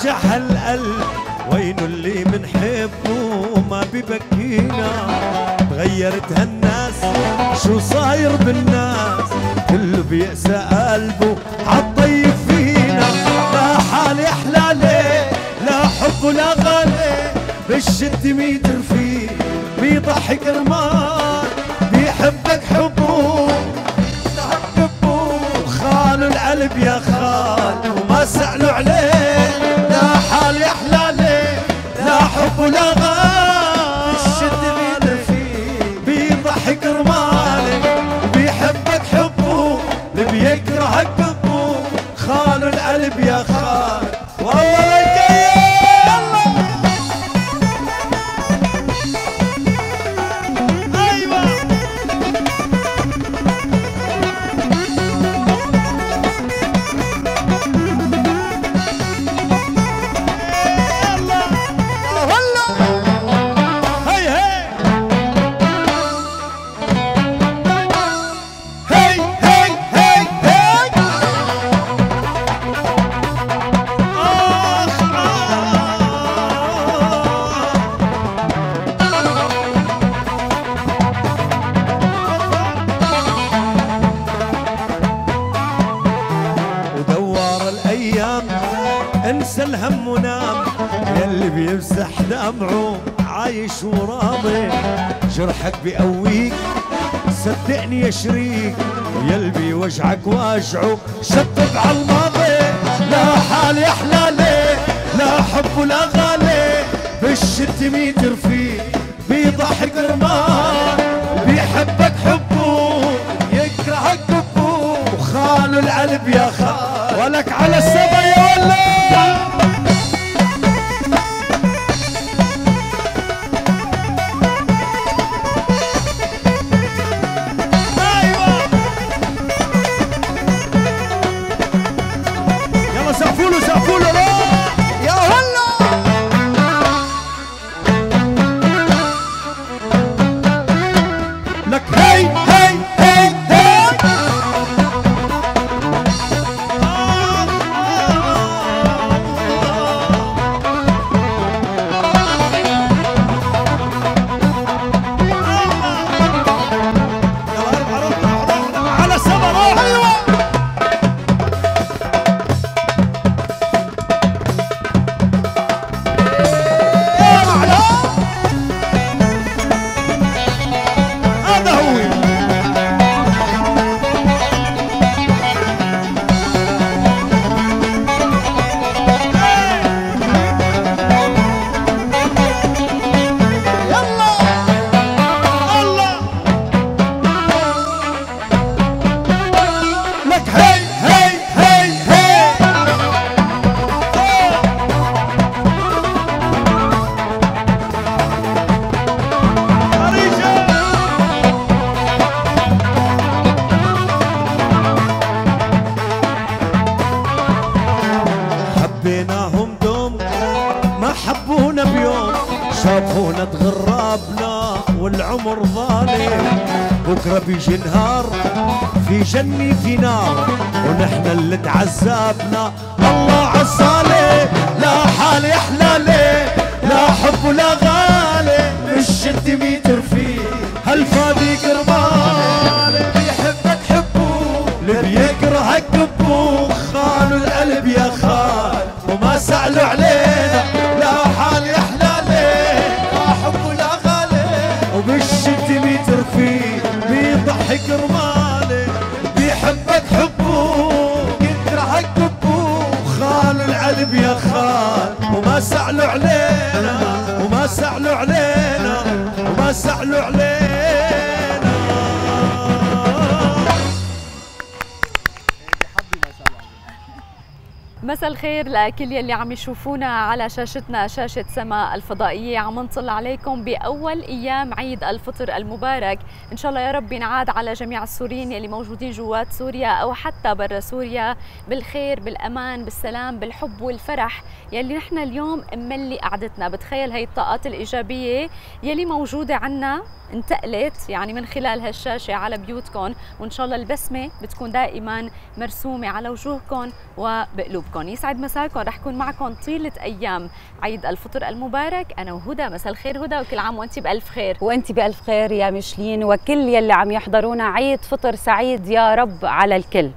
وجع هالقلب وين اللي منحبه ما ببكينا تغيرت هالناس شو صاير بالناس؟ كله بيأسى قلبه عالطيب فينا. لا حالي احلالي لا حب ولا غالي بالشد ميتر فيه بيضحك رمان بيحبك حبه خالوا القلب يا خال وما سألوا عليه. انسى الهم ونام يلي بيمسح دمعه عايش وراضي. جرحك بقويك صدقني يا شريك ويلي بيوجعك وأجعه شطب على الماضي. لا حال يا حلالي لا حب ولا غالي. بالشد ميتر فيه بيضحك رمان بيحبك حبه يكرهك حبه وخال القلب يا خال. ولك على السما يا ولا بيجي نهار في جنة في نار ونحن اللي تعذبنا. الله عالصالح لا حال يا حلالي لا حب ولا غالي الشد ميتر فيه. هالفاضي قربان وما سألوا علينا وما سألوا علينا وما سألوا علينا. مساء الخير لكل يلي عم يشوفونا على شاشتنا شاشة سما الفضائية. عم نطل عليكم بأول أيام عيد الفطر المبارك. إن شاء الله يا رب ينعاد على جميع السوريين يلي موجودين جوات سوريا أو حتى برا سوريا. بالخير بالأمان بالسلام بالحب والفرح يلي نحن اليوم مملي قعدتنا. بتخيل هي الطاقات الإيجابية يلي موجودة عنا انتقلت يعني من خلال هالشاشة على بيوتكم وإن شاء الله البسمة بتكون دائما مرسومة على وجوهكم وبقلوبكم وجودكم يسعد مساكم. رح كون معكم طيلة أيام. عيد الفطر المبارك. أنا وهدى مساء الخير هدى وكل عام وانت بألف خير. وانت بألف خير يا مشلين وكل يلي عم يحضرونا عيد فطر سعيد يا رب على الكل.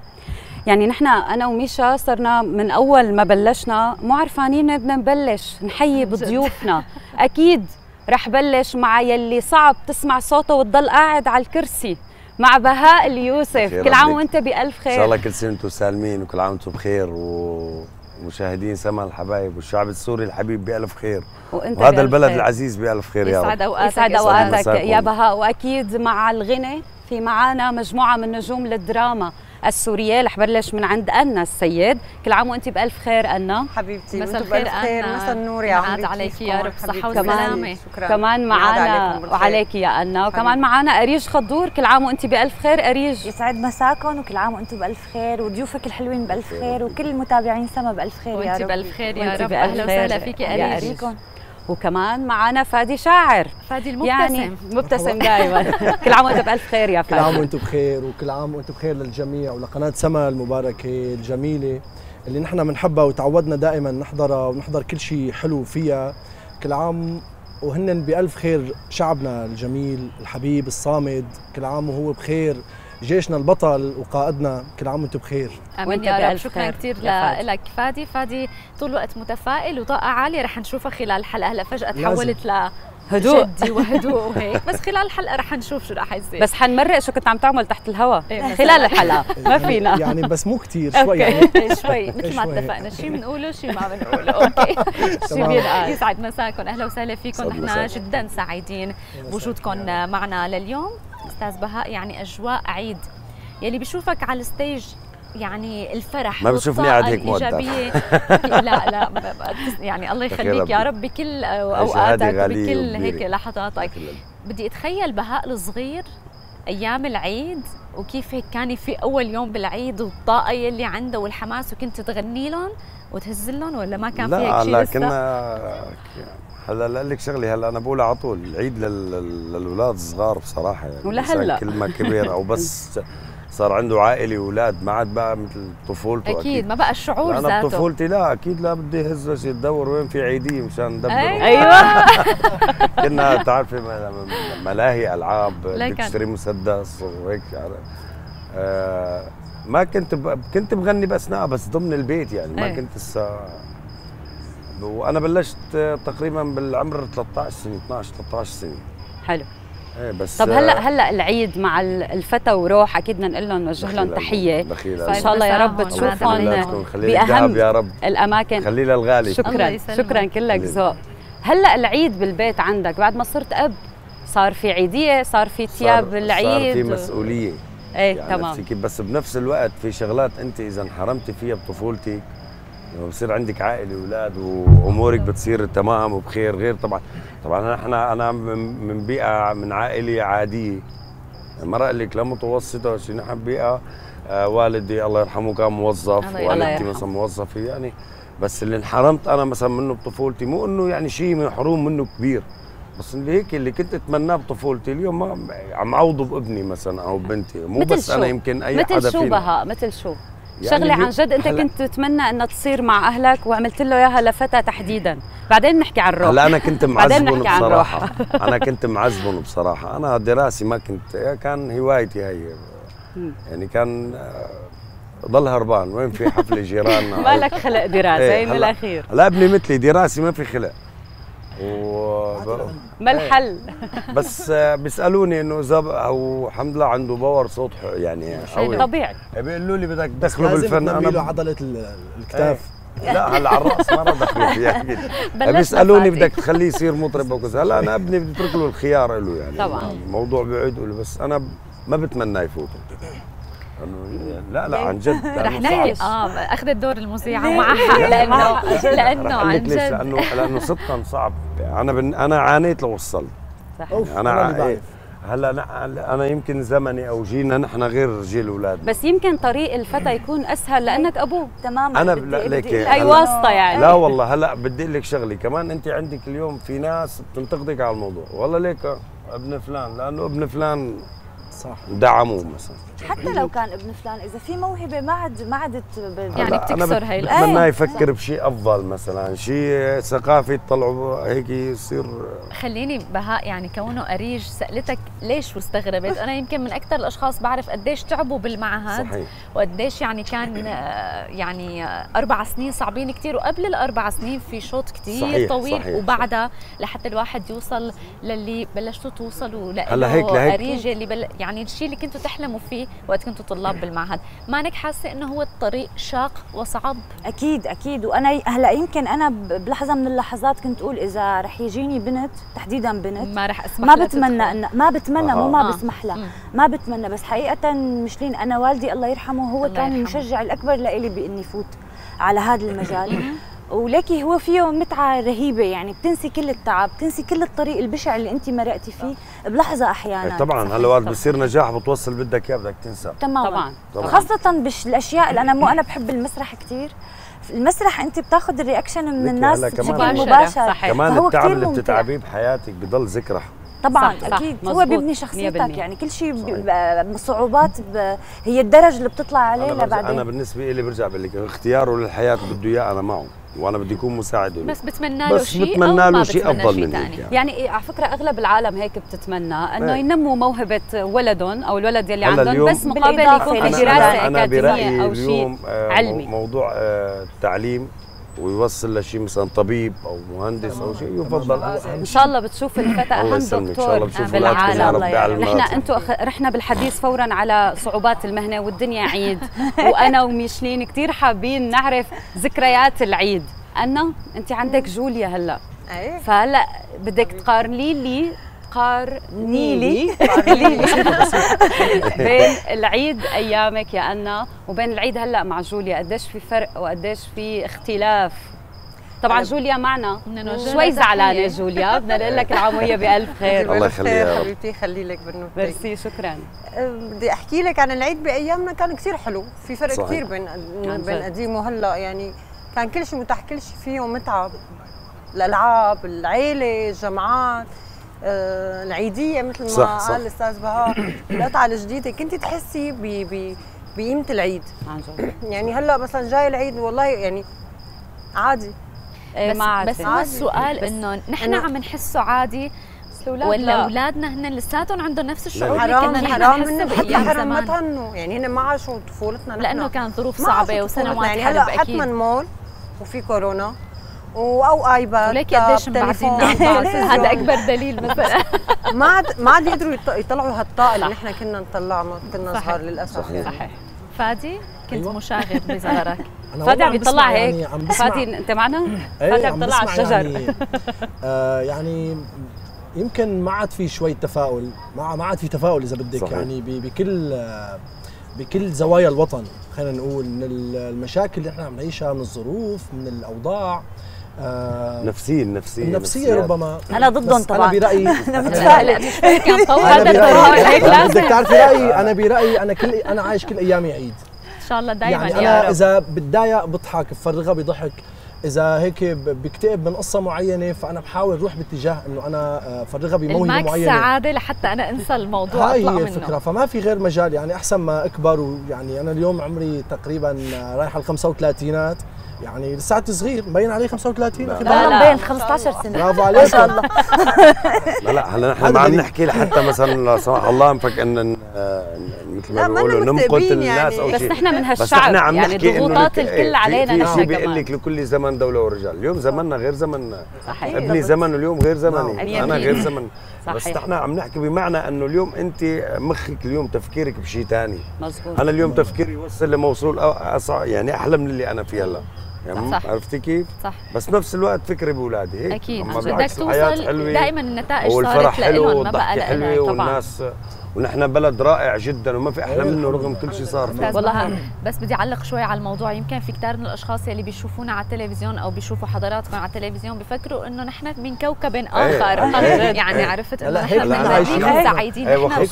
يعني نحن أنا وميشا صرنا من أول ما بلشنا مو عرفانين بدنا نبلش نحيي بضيوفنا. أكيد رح بلش مع يلي صعب تسمع صوته وتضل قاعد على الكرسي. مع بهاء اليوسف. كل عام وانت بألف خير. إن شاء الله كل سنة وأنتم سالمين وكل عام وأنتم بخير ومشاهدين سما الحبايب والشعب السوري الحبيب بألف خير. وأنت وهذا البلد خير. العزيز بألف خير يا رب. يسعد أوقاتك يسعد أوقاتك. يا بهاء وأكيد مع الغنى في معنا مجموعة من نجوم الدراما السورية رح بلش من عند أنا السيد. كل عام وأنت بألف خير أنا. حبيبتي مساء الخير أنا. مساء النور يا عمري عليك يا رب. صحة وسلامة. شكرا. كمان معنا وعليك يا أنا. وكمان معنا أريج خضور. كل عام وأنت بألف خير أريج. يسعد مساكم وكل عام وأنتم بألف خير. وضيوفك الحلوين بألف خير وكل المتابعين سما بألف خير يا رب وأنت بألف خير يا رب. أهلا وسهلا فيك أريج. وكمان معنا فادي شاعر. فادي المبتسم. يعني مبتسم دائما كل عام وأنت بألف خير يا فادي كل عام وأنتم بخير وكل عام وأنتم بخير للجميع ولقناة سما المباركة الجميلة اللي نحن بنحبها وتعودنا دائما نحضرها ونحضر كل شيء حلو فيها. كل عام وهن بألف خير شعبنا الجميل الحبيب الصامد. كل عام وهو بخير. جيشنا البطل وقائدنا كل عام وأنتم بخير. آمين يا رب. شكرا كثير لك فادي. فادي طول الوقت متفائل وطاقة عالية. رح نشوفها خلال الحلقة. هلا فجأة تحولت ل هدوء. جدي وهدوء وهيك. بس خلال الحلقة رح نشوف شو رح يصير. بس حنمرق شو كنت عم تعمل تحت الهواء إيه خلال الحلقة. ما فينا. يعني بس مو كثير شوي يعني. شوي. مثل ما اتفقنا. شيء بنقوله شيء ما بنقوله. okay. بينقال. يسعد مساكم. أهلا وسهلا فيكم. نحن جدا سعيدين بوجودكم معنا لليوم. أستاذ بهاء يعني أجواء عيد. يلي بشوفك على ال stage يعني الفرح ما بتشوفني قاعد هيك الإيجابية. لا لا يعني الله يخليك يا رب بكل أوقاتك وبكل هيك لحظاتك. بدي أتخيل بهاء الصغير أيام العيد وكيف هيك كان في أول يوم بالعيد والطاقة يلي عنده والحماس وكنت تغني لهم وتهز لهم ولا ما كان في هيك شيء لا كنا هلا لا لك شغلة. هلا أنا بقول على طول العيد للأولاد الصغار بصراحة يعني. ولهلا. كل ما كبر أو بس صار عنده عائلة وأولاد ما عاد بقى مثل طفولته أكيد, أكيد. ما بقى الشعور ذاته. أنا بطفولتي لا أكيد لا بدي هز تدور وين في عيديه مشان ندبر أيوه. كنا بتعرفي ملاهي ألعاب تشتري مسدس وهيك آه ما كنت ب... كنت بغني بأثناء بس ضمن البيت يعني. ما. كنت لسه وأنا بلشت تقريبا بالعمر 13 سنة 12 13 سنة. حلو. إيه بس طب هلأ هلأ العيد مع الفتى وروح أكيد بدنا نقول لهم نوجه لهم تحية. إن شاء الله يا رب تشوفهم بأهم يا رب. الأماكن. خلي الغالي. شكرا شكرا كلك ذوق. هلأ العيد بالبيت عندك بعد ما صرت أب صار في عيدية صار في ثياب العيد. صار في مسؤولية. إيه يعني تمام. بس بنفس الوقت في شغلات أنت إذا انحرمتي فيها بطفولتك لما بصير عندك عائلة وأولاد وأمورك بتصير تمام وبخير غير طبعا طبعا إحنا أنا من بيئة من عائلة عادية. راح لك لا متوسطة شيء نحن بيئة آه والدي الله يرحمه كان موظف والدتي مثلا موظفة يعني. بس اللي انحرمت أنا مثلا منه بطفولتي مو إنه يعني شيء محروم منه كبير. بس اللي هيك اللي كنت أتمناه بطفولتي اليوم ما عم عوضه بابني مثلا أو بنتي. مو بس شو. أنا يمكن أي مثل حدا شو بها مثل شو؟ يعني شغله عن جد أنت كنت تتمنى أنها تصير مع أهلك وعملت له إياها لفتى تحديدا. بعدين نحكي عن الروح هلا أنا كنت معذبهم بصراحة. أنا كنت معذبهم بصراحة. أنا دراسي ما كنت كان هوايتي هي. يعني كان ضل هربان. وين في حفلة جيراننا؟ ما لك خلق دراسة إيه من الأخير. لا ابني مثلي دراسي ما في خلق. و... ما الحل؟ بس بيسألوني إنه إذا أو الحمد لله عنده power صوت يعني قوي. طبيعي. بيقولوا لي بدك تدخله بالفن أنا له عضلة الكتاف. لا هلا على الرأس ما ادخله فيها أكيد بيسألوني بدك تخليه يصير مطرب وكذا هلا أنا ابني بدي اترك له الخيار له يعني. طبعا. الموضوع له بس أنا ما بتمنى يفوت لا لا عن جد رح نحكي آه اخذت دور المذيعه ومع حق لأنه لأنه عن جد. لأنه لأنه صدقا صعب. أنا بن أنا عانيت لوصلت صح. يعني أنا إيه هلا أنا أنا يمكن زمني أو جيلنا نحن غير جيل أولادنا. بس يمكن طريق الفتى يكون أسهل لأنك أبوه. تماما. أنا ليك أي واسطة يعني. لا والله هلا بدي لك شغلة. كمان أنت عندك اليوم في ناس بتنتقدك على الموضوع. والله ليك ابن فلان لأنه ابن فلان صح. دعموه مثلا. حتى لو كان ابن فلان إذا في موهبة ما عاد ما عادت يعني بتكسر هاي بتمناه الأشياء. يفكر بشيء أفضل مثلا شيء ثقافي يطلعوا هيك يصير. خليني بهاء يعني كونه أريج سألتك ليش واستغربت؟ أنا يمكن من أكثر الأشخاص بعرف قديش تعبوا بالمعهد صحيح. وقديش يعني كان آه، يعني آه، أربع سنين صعبين كتير. وقبل الأربع سنين في شوط كتير صحيح، طويل صحيح، وبعدها لحتى الواحد يوصل للي بلشتوا توصلوا له هلا هيك لهيك. اللي بل... يعني الشيء اللي كنتوا تحلموا فيه وقت كنتوا طلاب بالمعهد ما انك حاسة إنه هو الطريق شاق وصعب أكيد أكيد وأنا هلأ يمكن أنا بلحظة من اللحظات كنت أقول إذا رح يجيني بنت تحديدا بنت ما رح أسمح ما بتمنى. ان ما بتمنى مو آه. ما بسمح لها. ما بتمنى بس حقيقة مشلين أنا والدي الله يرحمه هو الله كان يرحمه. المشجع الأكبر لإلي بإني فوت على هذا المجال ولكي هو فيه متعة رهيبة يعني بتنسي كل التعب بتنسي كل الطريق البشع اللي أنت مرقتي فيه بلحظة أحيانا. طبعا هلا وقت بصير نجاح بتوصل بدك إياه بدك تنسى. تماما. طبعا طبعاً. خاصة بش الأشياء اللي أنا مو أنا بحب المسرح كثير المسرح أنت بتاخذ الرياكشن من الناس بشكل. مباشر. صحيح. كمان فهو التعب كتير اللي. بتتعبيه بحياتك بضل ذكرى. طبعا صح، صح، أكيد. هو مزبوط، بيبني 100%. شخصيتك يعني كل شيء صعوبات ب... هي الدرج اللي بتطلع عليه أنا, لبعدين. أنا بالنسبة لي برجع بقول لك اختياره للحياة بده إياه أنا معه. وأنا بدي اكون مساعد له بس بتمنى له بس شيء بتمنى أو له شيء شيء من؟ هيك يعني. يعني إيه، على فكرة أغلب العالم هيك بتتمنى إنه إيه. ينموا موهبة ولدهم أو الولد يلي عندهم بس مقابل يكون في دراسة أكاديمية أو شيء آه، علمي. موضوع آه، التعليم ويوصل لشيء مثلا طبيب أو مهندس أو شيء يفضل. إن شاء الله. بتشوف الفتى الله أهم يسلمك. إن شاء الله دكتور يا بالعالم. نحن أنتم أخ... رحنا بالحديث فورا على صعوبات المهنة والدنيا عيد. وأنا وميشلين كثير حابين نعرف ذكريات العيد. أنا انت عندك جوليا هلأ. إيه. فهلأ بدك تقارني لي قارني لي بين العيد أيامك يا أنا وبين العيد هلأ مع جوليا. قديش في فرق وقديش في اختلاف؟ طبعا جوليا معنا. شوي زعلانة. جوليا. بدنا نقول لك العام وهي بألف خير. الله يخليها يا رب. حبيبتي خلي لك بنوتك ميرسي شكرا. بدي أحكي لك عن العيد بأيامنا كان كثير حلو. في فرق صحيح. كثير بين بين. قديم وهلأ. يعني كان كل شيء متاح كل شيء فيه متعة. الألعاب العيلة الجمعات العيديه مثل ما صح، صح. قال الأستاذ بهاء القطعه الجديده كنت تحسي ب ب بقيمة العيد عن جد يعني هلأ مثلا جاي العيد والله يعني عادي إيه بس, ما عاد بس. هو السؤال إنه نحن عم نحسه عادي الأولاد ولا لا. أولادنا هن لساتهم عندهم نفس الشعور. اللي حرام كنا نحن حرام من حتى حرام ما. تهنوا يعني هن ما عاشوا طفولتنا نحن لأنه كانت ظروف صعبة. وسنوات يعني هلأ أكيد حتما مول وفي كورونا أو ايباد وليك قديش تلفزيون. هذا أكبر دليل مثلا ما عاد ما عاد يقدروا يط- يطلعوا هالطاقه اللي نحن كنا نطلع ما كنا. صغار للأسف صحيح. يعني. صحيح فادي كنت أيوة. مشاغب أنا فادي عم بيطلع بسمع هيك يعني عم فادي أنت معنا؟ إيه، فادي عم بيطلع على الشجر يعني آه يعني يمكن ما عاد في شوي تفاؤل ما ما عاد في تفاؤل إذا بدك صحيح. يعني ب- بكل بكل زوايا الوطن خلينا نقول من ال- المشاكل اللي إحنا عم نعيشها من الظروف من الأوضاع آه نفسيا نفسيا النفسيه نفسيات. ربما. أنا ضدهم طبعا أنا برايي أنا أنا- متفائله كان قوي أنا هذا التفاؤل هيك برايي لازم. بدك تعرفي رايي أنا برأيي أنا كل أنا عايش كل أيامي عيد. إن شاء الله دائما يعني أنا إذا بتضايق بضحك بفرغها بضحك. إذا هيك بكتئب من قصة معينة فأنا بحاول أروح باتجاه إنه أنا آه، افرغها بموهبة الماكس معينة. سعادة لحتى أنا أنسى الموضوع هاي اطلع هي الفكرة. فما في غير مجال يعني أحسن ما أكبر. ويعني أنا اليوم عمري تقريبا آه، رايح على 35 يعني لساتي صغير مبين علي 35 أخي لا، لا. مبين 15 سنة. برافو عليك لا لا هلا نحن ما عم. نحكي لحتى مثلا لا سمح الله نفك ان مثل ما ما بيقولوا نمقت الناس يعني. أو بس شيء. نحن من بس هالشعب نحن عم يعني ضغوطات لك- الكل علينا في نحن شيء بيقول كمان. لك لكل زمن دولة ورجال. اليوم زمننا غير زمننا صحيح. ابني زمن اليوم غير زمني أكيد. أنا غير زمن. بس صحيح. نحن عم نحكي بمعنى إنه اليوم أنت مخك اليوم تفكيرك بشيء ثاني مزبوط أنا اليوم تفكيري يوصل لموصول أصع يعني أحلى من اللي أنا فيه هلا. يعني صح. عرفتي كيف؟ صح. بس بنفس الوقت فكري بأولادي. هيك أكيد بدك توصل دائما النتائج والفرح صارت لهم ما بقى لها حلوة طبعا. والناس ونحن بلد رائع جدا وما في أحلى إيه، منه رغم. كل شيء صار. فيه والله بس بدي أعلق شوي على الموضوع. يمكن في كتار من الأشخاص يلي بيشوفونا على التلفزيون أو بيشوفوا حضراتكم على التلفزيون بيفكروا إنه نحن من كوكب آخر. إيه. يعني عرفت إنه نحن من سعيدين أيوه نحن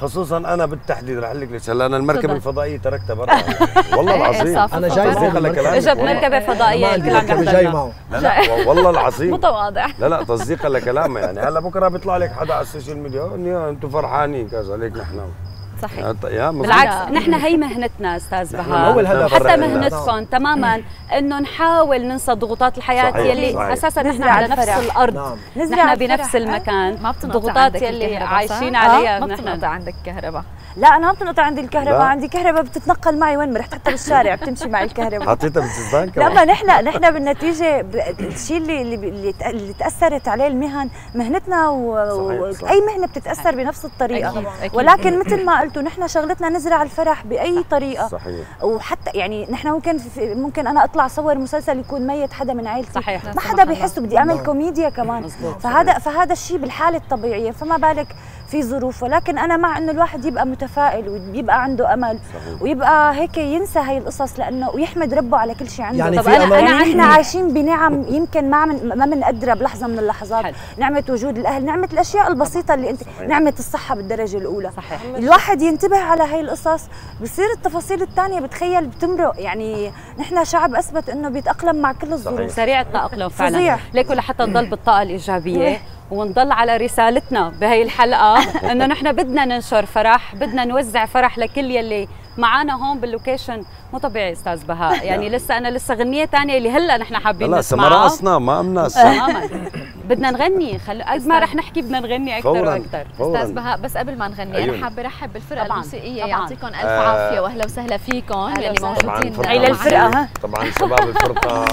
خصوصا أنا بالتحديد رح أقول لك ليش هلا أنا المركبه. الفضائية تركتها برا. والله إيه، العظيم. أنا جاي. بمركبه ما فضائيه الكل عم جاي معه. لا لا والله العظيم. متواضع. لا لا تصديقا لكلامه يعني. هلا بكرة بيطلع لك حدا على ال social media. أنتم فرحانين. يمكن عليك نحن. صحيح. بالعكس نحن هي مهنتنا أستاذ بهاء. حتى مهنتكم تماما إنه نحاول ننسى ضغوطات الحياة صحيح، يلي صحيح. أساسا نحن على نفس الفرح. الأرض نعم نحن الفرح. بنفس المكان ما الضغوطات يلي؟ عايشين عليها ما نحن بتنقطع عندك كهرباء لا أنا ما بتنقطع عندي الكهرباء لا. عندي كهرباء بتتنقل معي وين ما رحت حتى بالشارع بتمشي معي الكهرباء حطيتها بالسبان لا كمان ما نحن نحن بالنتيجة الشيء اللي اللي اللي تأثرت عليه المهن مهنتنا و- صحيح، صح. واي مهنة بتتأثر بنفس الطريقة أكيد، أكيد. ولكن مثل ما قلتوا نحن شغلتنا نزرع الفرح بأي طريقة. صحيح. وحتى يعني نحن ممكن ممكن أنا أطلع صور مسلسل يكون ميت حدا من عائلتي صحيح. ما حدا بيحس بدي أعمل كوميديا كمان. مزبوط. فهذا فهذا الشيء بالحالة الطبيعية. فما بالك في ظروف ولكن أنا مع إنه الواحد يبقى متفائل ويبقى عنده أمل صحيح. ويبقى هيك ينسى هاي القصص لأنه ويحمد ربه على كل شيء عنده. يعني طب يعني عندي- نحن عايشين بنعم يمكن ما من ما بنقدرها بلحظة من اللحظات. حلو. نعمة وجود الأهل نعمة الأشياء البسيطة اللي انت صحيح. نعمة الصحة بالدرجة الأولى. صحيح. الواحد ينتبه على هاي القصص. بصير التفاصيل الثانية بتخيل بتمرق. يعني نحن شعب أثبت إنه بيتأقلم مع كل الظروف. سريع التأقلم فعلا. ليكو لحتى نضل بالطاقة الإيجابية. ونضل على رسالتنا بهي الحلقة إنه نحن بدنا ننشر فرح بدنا نوزع فرح لكل يلي معانا هون باللوكيشن. مو طبيعي أستاذ بهاء. يعني لسه أنا لسه غنية تانية اللي هلأ نحن حابين لا نسمعها أصلا ما مناس تماما بدنا نغني. خل... قد ما رح نحكي بدنا نغني أكثر فورا وأكثر فورا. أستاذ بهاء بس قبل ما نغني عيوني. أنا حابة أرحب بالفرقة طبعاً، الموسيقية. طبعاً. يعطيكم ألف آه، عافية واهلا وسهلا فيكم. يلي وسهلا. طبعا موجودين معنا. ها؟ طبعا شباب الفرقة.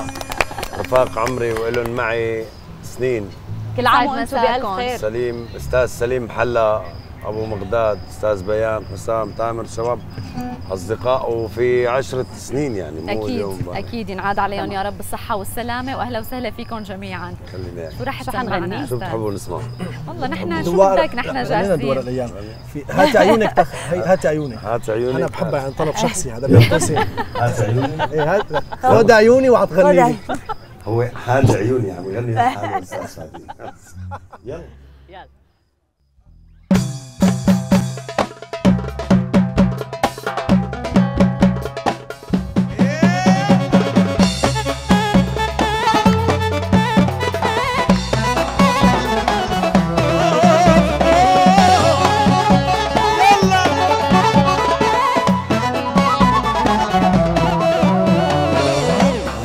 رفاق عمري وإلهم معي سنين. كل عام وأنتم بألف سليم. أستاذ سليم حلا أبو مقداد أستاذ بيان حسام تامر شباب أصدقاء وفي عشرة سنين يعني مو أكيد اليوم أكيد. ينعاد عليهم يا رب الصحة والسلامة وأهلا وسهلا فيكم جميعا. خلينا شو رح شو تسمعنا؟ شو؟ بتحبوا نسمع؟ والله نحن شو بدك؟ نحن جاهزين. الأيام. في هاتي عيونك تخ... هاتي عيوني هات عيوني أنا بحبها يعني طلب شخصي هذا قوسين هات عيوني. إيه هات. عيوني وحتغني لي. هو هات عيوني عم يغني أستاذ فادي يلا.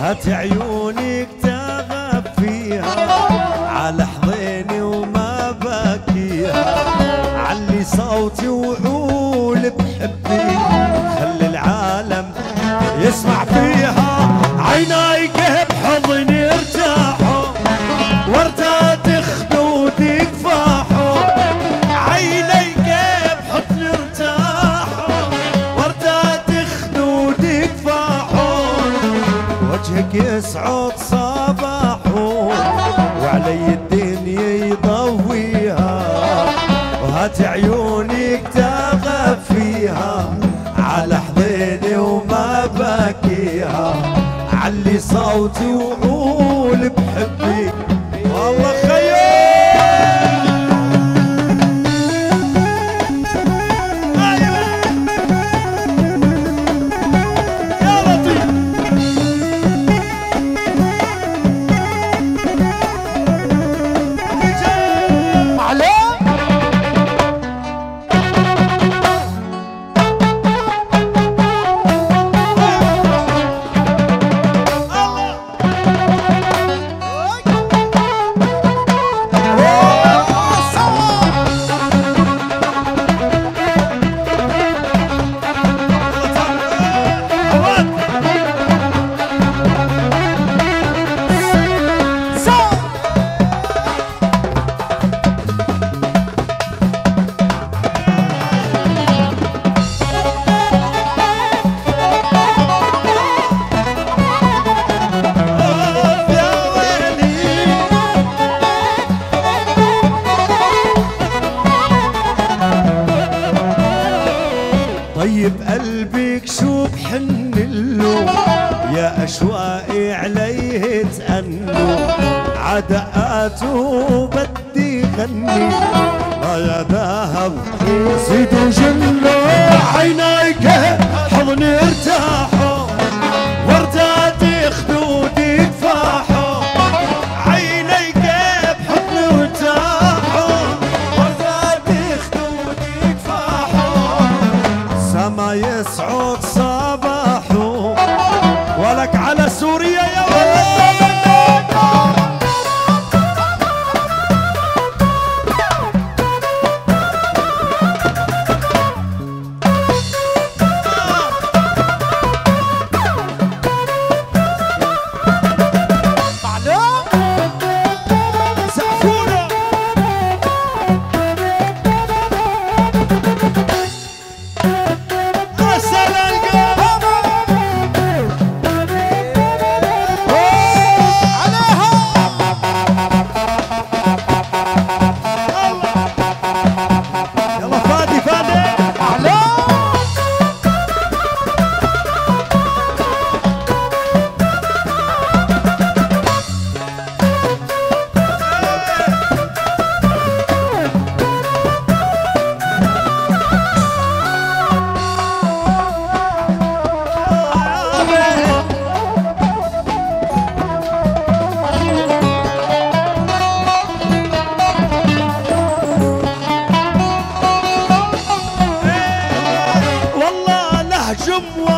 هات عيونك علي João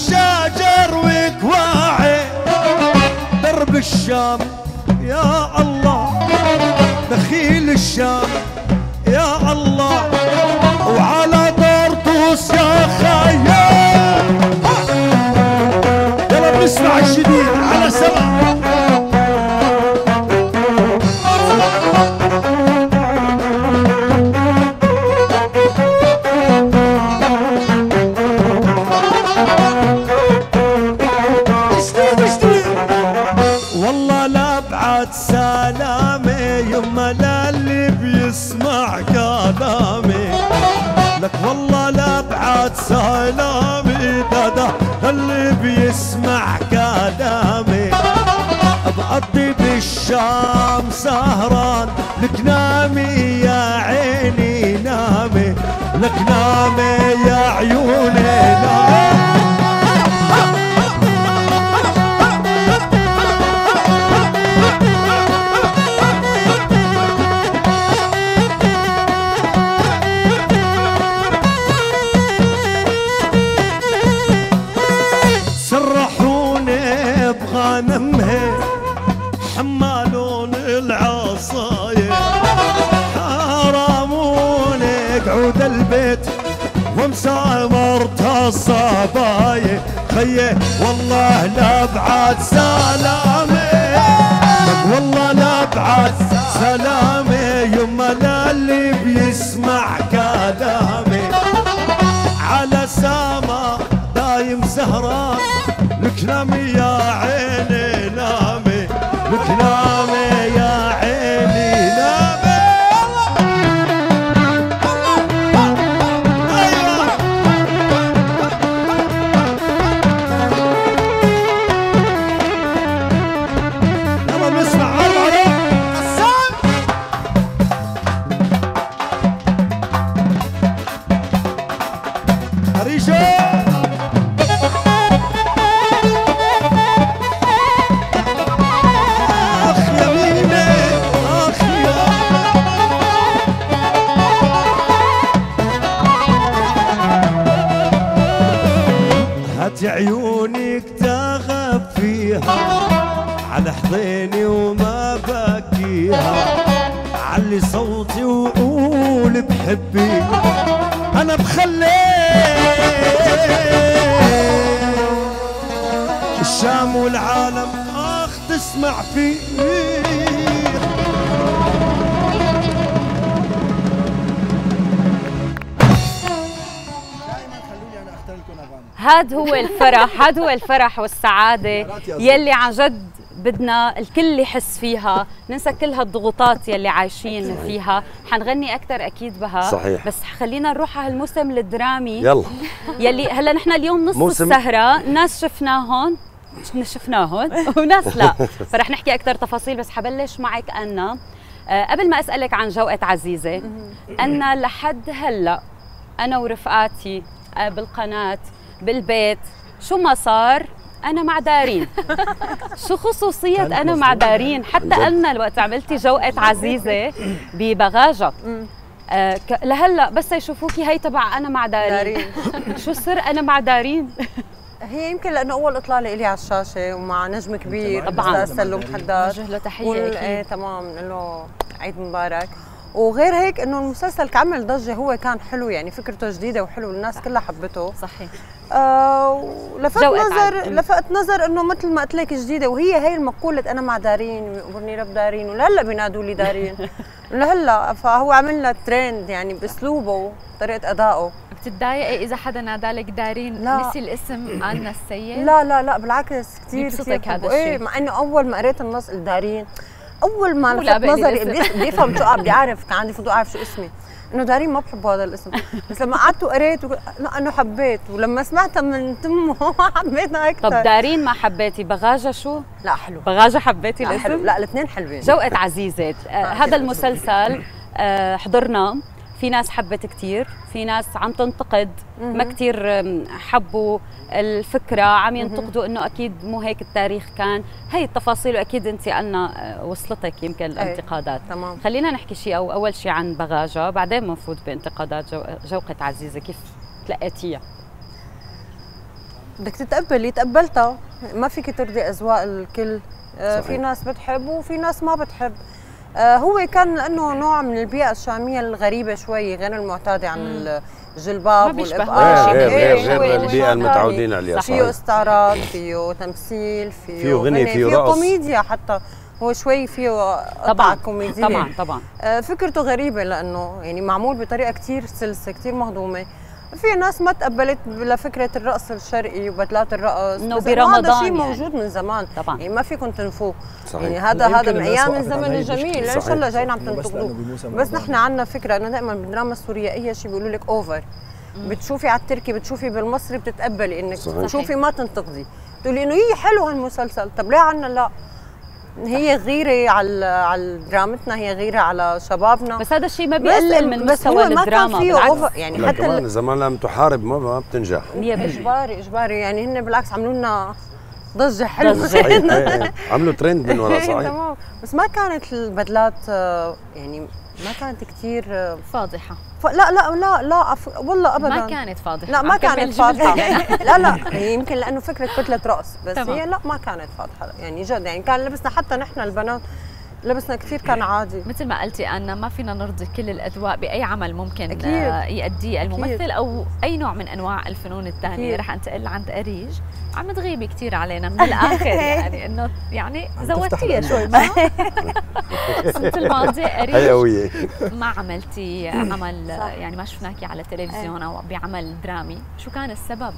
وشاجر وكواعي درب الشام يا الله. دخيل الشام يا الله. रखना मैं والله لا بعد سلامه والله لا بعد سلامه يما اللي بيسمع كلامي. على سما دايم سهران لك نامي يا عيني نامي. لك نامي عيونك تخف فيها. على حضيني وما بكيها علي صوتي وقول بحبي. أنا بخلي الشام والعالم آخ تسمع فيه هاد هو الفرح هاد هو الفرح والسعادة يلي عن جد بدنا الكل يحس فيها ننسى كل هالضغوطات يلي عايشين فيها. حنغني أكثر أكيد بها. صحيح. بس خلينا نروح على الموسم الدرامي. يلا. يلي هلا نحن اليوم نص موسم- السهرة. ناس شفناهم شفناهم وناس لا. فرح نحكي أكثر تفاصيل بس حبلش معك أنا. آه، قبل ما أسألك عن جوقة عزيزة أنا لحد هلأ أنا ورفقاتي آه، بالقناة بالبيت. شو ما صار؟ أنا مع دارين. شو خصوصية كانت أنا مع. دارين؟ حتى جد. أنا الوقت عملتي جوقة عزيزة ببغاجة. آه لهلا بس يشوفوكي هي تبع أنا مع دارين, دارين. شو السر؟ أنا مع دارين. هي يمكن لأنه أول إطلالة لي على الشاشة ومع نجم كبير طبعاً. أستاذ سلوم حداد. وجه له تحية وال- أكيد. إيه تمام. بنقول له عيد مبارك. وغير هيك إنه المسلسل كعمل ضجة هو كان حلو يعني فكرته جديدة وحلو الناس كلها حبته. صحيح. آه ولفت نظر عاد. لفت نظر إنه مثل ما قلت لك جديدة وهي هي المقولة أنا مع دارين ويقبرني رب دارين ولهلأ بينادوا لي دارين. لهلأ فهو عمل لها ترند يعني بأسلوبه طريقه ادائه بتتضايقي إذا حدا نادالك دارين؟ لا. نسي الاسم عنا السيد؟ لا لا لا بالعكس كثير يبسطك كثير هذا إيه الشيء. مع إنه أول ما قريت النص الدارين أول ما لفت نظري افهم شو بدي اعرف كان عندي فضول أعرف شو اسمي. إنه دارين ما بحب هذا الاسم. بس لما قعدت وقريت وق- لا أنه حبيت. ولما سمعتها من تمه حبيتها أكثر طب دارين ما حبيتي بغاجة شو؟ لا حلو بغاجة حبيتي لا حلو الاسم؟ لا الاثنين حلوين. جوقة عزيزة. آه هذا المسلسل آه حضرناه. في ناس حبت كتير في ناس عم تنتقد ما كتير آم، حبوا الفكرة عم ينتقدوا إنه أكيد مو هيك التاريخ كان. هي التفاصيل واكيد أنت قلنا آه، وصلتك يمكن الانتقادات تمام. خلينا نحكي شيء أو أول شيء عن بغاجة بعدين بنفوت بانتقادات جو- جوقة عزيزة كيف تلقيتيها؟ بدك تتقبلي تقبلتها. ما فيك ترضي أذواق الكل. آه، صحيح. في ناس بتحب وفي ناس ما بتحب. هو كان لأنه نوع من البيئة الشامية الغريبة شوي غير المعتادة عن الجلباب والابقار ولا غير شيء. غير غير غير شاطر. المتعودين عليها فيه استعراض فيه تمثيل فيه فيه غني، فيه فيه رقص. كوميديا حتى. هو شوي فيه طبعا كوميدية. طبعا طبعا. آه، فكرته غريبة لأنه يعني معمول بطريقة كتير سلسة كتير مهضومة. في ناس ما تقبلت لفكرة الرقص الشرقي وبدلات الرقص بس إنه هذا برمضان شيء يعني. موجود من زمان طبعا. يعني ما فيكم تنفوه صحيح. يعني هذا هذا من أيام الزمن الجميل. ليش صحيح. هلا جايين عم تنتقدوه بس رمضان. نحن عندنا فكرة إنه دائما بالدراما السورية أي شيء بيقولوا لك over بتشوفي على التركي بتشوفي بالمصري بتتقبلي إنك صحيح. تشوفي ما تنتقدي تقولي إنه هي حلو هالمسلسل طب ليه عنا لا هي غيرة على على درامتنا هي غيرة على شبابنا. بس هذا الشيء ما بس- بيقلل من بس مستوى هو ما كان الدراما فيه بالعكس. يعني لا حتى كمان ال- زمان لما تحارب ما ما بتنجح. 100% اجباري إجباري. يعني هن بالعكس عملوا لنا ضجة حلوة. ضجة. صحيح. إيه، إيه. عملوا ترند من ورا صحيح. تمام. بس ما كانت البدلات آه، يعني ما كانت كثير فاضحة. ف... لا لا لا لا أف... والله ابدا. ما كانت فاضحة. لا ما كانت فاضحة. لا لا يمكن لأنه فكرة كتله رأس بس تمام. هي لا ما كانت فاضحة. يعني جد يعني كان لبسنا حتى نحن البنات لبسنا كثير كان عادي. مثل ما قلتي أنا ما فينا نرضي كل الأذواق بأي عمل ممكن أكيد. آه، يأديه الممثل أكيد. أو أي نوع من أنواع الفنون الثانية. رح أنتقل عند أريج. عم تغيبي كثير علينا من الآخر. يعني إنه يعني زودتيها شوي ما؟ السنة الماضية أريج. ما عملتي عمل. يعني ما شفناكي على تلفزيون أو بعمل درامي. شو كان السبب؟